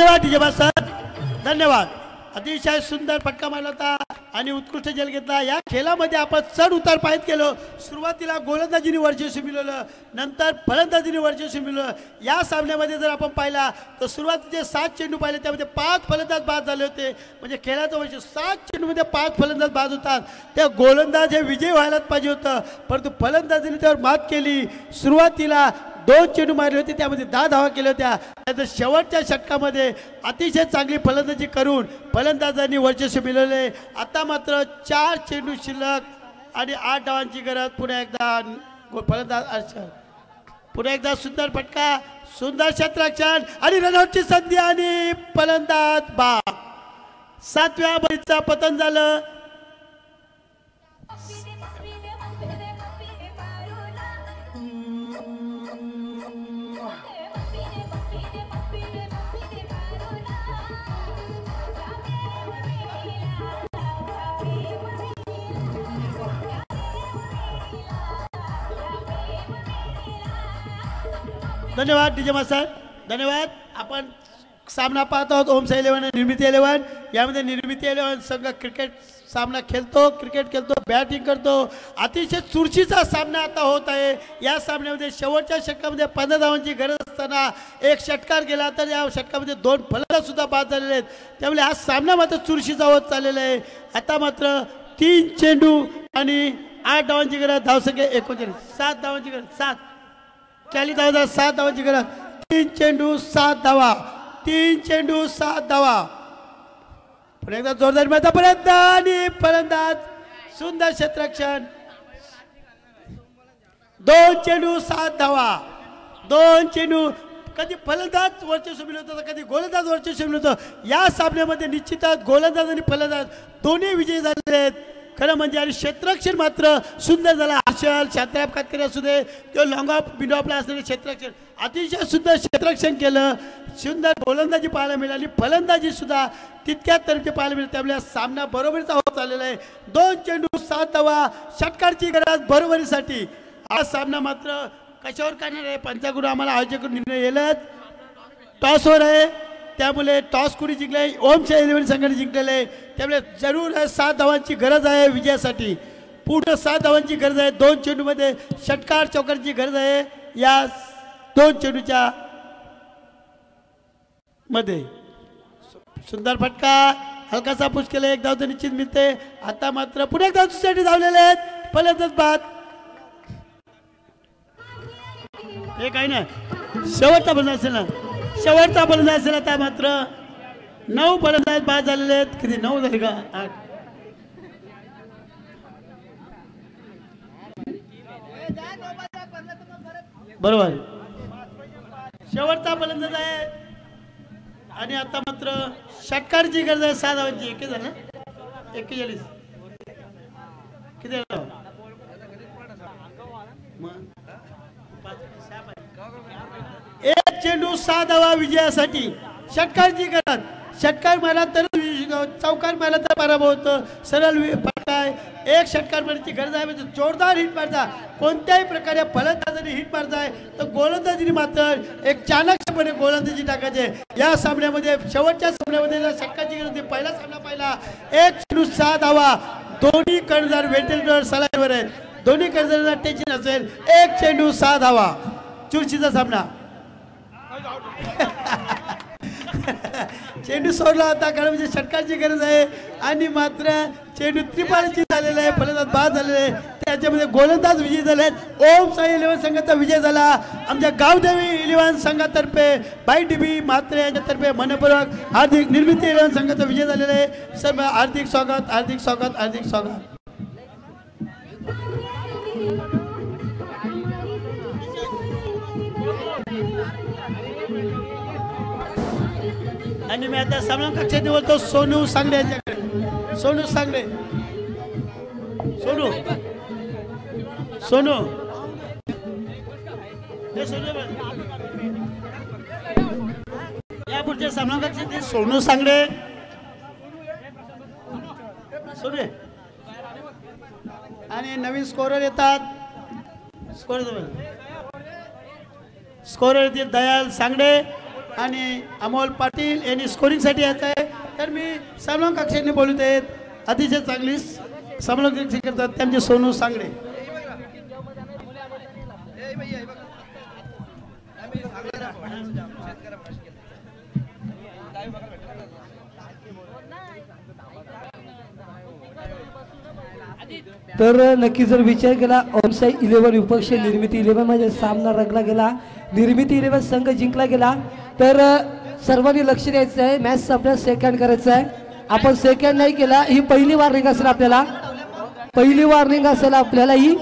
S1: धन्यवाद डीजे सर धन्यवाद. अतिशय सुंदर फटका मारला होता आणि उत्कृष्ट जल घेतला. या खेळामध्ये आपण चढ उतार पाहत केलो सुरुवातीला गोलंदाजीने वर्चस्व मिळवलं. नंतर फलंदाजीने वर्चस्व मिळवलं. या सामन्यामध्ये जर आपण पाहिला तर सुरुवातीचे सात चेंडू पाहिले. त्यामध्ये पाच फलंदाज बाद झाले होते. म्हणजे खेळाचं वर्ष सात चेंडूमध्ये पाच फलंदाज बाद होतात. त्या गोलंदाज हे विजय व्हायलाच पाहिजे होतं. परंतु फलंदाजीने त्यावर मात केली. सुरुवातीला दोन चेंडू मारले होते त्यामध्ये दहा धावा केल्या होत्या. त्यानंतर शेवटच्या षटकामध्ये अतिशय चांगली फलंदाजी करून फलंदाजांनी वर्चस्व मिळवले. आता मात्र चार चेंडू शिल्लक आणि आठ धावांची गरज. पुन्हा एकदा गो- फलंदाज पुन्हा एकदा सुंदर फटका सुंदर क्षेत्ररक्षण आणि रनआउटची संधी आणि फलंदाज बा सातव्या बळीचा पतन झालं. धन्यवाद डीजे मास्टर धन्यवाद. आपण सामना पाहत आहोत ओमसा इलेव्हन निर्मिती इलेव्हन. यामध्ये निर्मिती इलेव्हन संघ क्रिकेट सामना खेळतो क्रिकेट खेळतो बॅटिंग करतो. अतिशय चुरशीचा सामना आता होत आहे. या सामन्यामध्ये शेवटच्या षटकामध्ये पंधरा धावांची गरज असताना एक षटकार गेला तर या षटकामध्ये दोन फलंदाजसुद्धा बाद झालेले आहेत. त्यामुळे हा सामना मात्र चुरशीचा होत चाललेला आहे. आता मात्र तीन चेंडू आणि आठ धावांची गरज. धावसंख्या एकोणचाळीस. सात धावांची गरज. सात. चाळीस धावा सात धावांची गरज. तीन चेंडू सात धावा तीन चेंडू सात धावा पण एकदा जोरदार मारता पर्यंत आणि फलंदाज सुंदर क्षेत्रक्षण दोन चेंडू सात धावा दोन चेंडू. कधी फलंदाज वर्चस्व मिळवतो होतं कधी गोलंदाज वर्चस्व मिळवतो. या सामन्यामध्ये निश्चितच गोलंदाज आणि फलंदाज दोन्ही विजयी झालेले आहेत. खरं म्हणजे आणि क्षेत्रक्षण मात्र सुंदर झाला. हर्षल शांताराम कातकरी असू दे किंवा लॉंग ऑफ मिड ऑफला असलेले क्षेत्रक्षण अतिशय सुंदर क्षेत्रक्षण केलं. सुंदर गोलंदाजी पाहायला मिळाली फलंदाजी सुद्धा तितक्याच तऱ्हेचे पाहायला मिळते त्यामुळे हा सामना बरोबरीचा होत आलेला आहे. दोन चेंडू सात धावा षटकारची गरज बरोबरीसाठी. हा सामना मात्र कशावर करणार आहे? पंचाकडून आम्हाला आयोजक निर्णय येलच टॉसवर आहे. त्यामुळे टॉस कुणी जिंकले ओमच्या इलेव्हन संघाने जिंकलेले आहे. त्यामुळे जरूर सात धावांची गरज आहे विजयासाठी. पूर्ण सात धावांची गरज आहे. दोन चेंडूमध्ये षटकार चौकारची गरज आहे. या दोन चेंडूच्या मध्ये. सुंदर फटका. हलकासा पुश केला. एक धाव तर निश्चित मिळते. आता मात्र पुढे एक दुसऱ्यासाठी धावलेले आहेत. फलंदाज बाद. हे काही नाही. शेवटचा बंद असेल ना? शेवटचा फलंदाज झाला आता मात्र. नऊ फलंदाज बाद झालेले आहेत. किती? नऊ झाले का? आठ. बरोबर. शेवटचा फलंदाज आहे. आणि आता मात्र षटकारची गरज आहे. सहा धावांची एके झालं एक्केचाळीस. किती झालं? मग? एक चेंडू सहा धावा विजयासाठी. षटकारची गरज षटकार मारला तर विजय- चौकार मारला तर पराभव होतं. सरळ वि- एक षटकार मारण्याची गरज आहे. म्हणजे जोरदार हिट मारता. कोणत्याही प्रकारे फलंदाजाने हिट मारताय तर गोलंदाजीने मात्र एक चाणक्यपणे गोलंदाजी टाकायचे. या सामन्यामध्ये शेवटच्या सामन्यामध्ये जर षटकाची गरज होती पहिला सामना पाहिला. एक चेंडू सहा धावा. दोन्ही कर्णधार व्हेंटिलेटर सलाईवर आहेत. दोन्ही कर्णधारांना टेन्शन असेल. एक चेंडू सहा धावा. चुरशीचा सामना. चेंडू सोडला होता कारण म्हणजे षटकाची गरज आहे. आणि मात्र चेंडू त्रिपाळीची झालेला आहे फलंदाज बाद झालेले आहे. त्याच्यामध्ये गोलंदाज विजयी झाले आहेत. ओम साई इलेव्हन संघाचा विजय झाला. आमच्या गावदेवी इलेव्हन संघातर्फे बाई डीबी म्हात्रे यांच्यातर्फे मनपूर्वक हार्दिक निर्मिती इलेव्हन संघाचा विजय झालेला आहे. सर्व हार्दिक स्वागत हार्दिक स्वागत हार्दिक स्वागत. आणि मी आता समान कक्षात बोलतो सोनू सांगडे यांच्याकडे सोनू. सांगडे सोनू सोनू या पुढच्या सामना कक्षात सोनू सांगडे सोनू आणि नवीन स्कोरर येतात. स्कोर स्कोरर येतील दयाल सांगडे आणि अमोल पाटील यांनी स्कोरिंगसाठी येत आहे. तर मी समलोक कक्षाने बोलत आहेत अतिशय चांगली समलोक कक्षी करतात त्यांचे सोनू सांगडे.
S2: तर नक्की जर विचार केला ओमसाई इलेव्हन विपक्ष निर्मिती इलेव्हन म्हणजे सामना रंगला गेला. निर्मिती इलेव्हन संघ जिंकला गेला. तर सर्वांनी लक्ष द्यायचं आहे. मॅच आपल्याला सेकंड करायचं आहे. आपण सेकंड नाही केला ही पहिली वॉर्निंग असेल आपल्याला. पहिली वॉर्निंग असेल आपल्याला ही.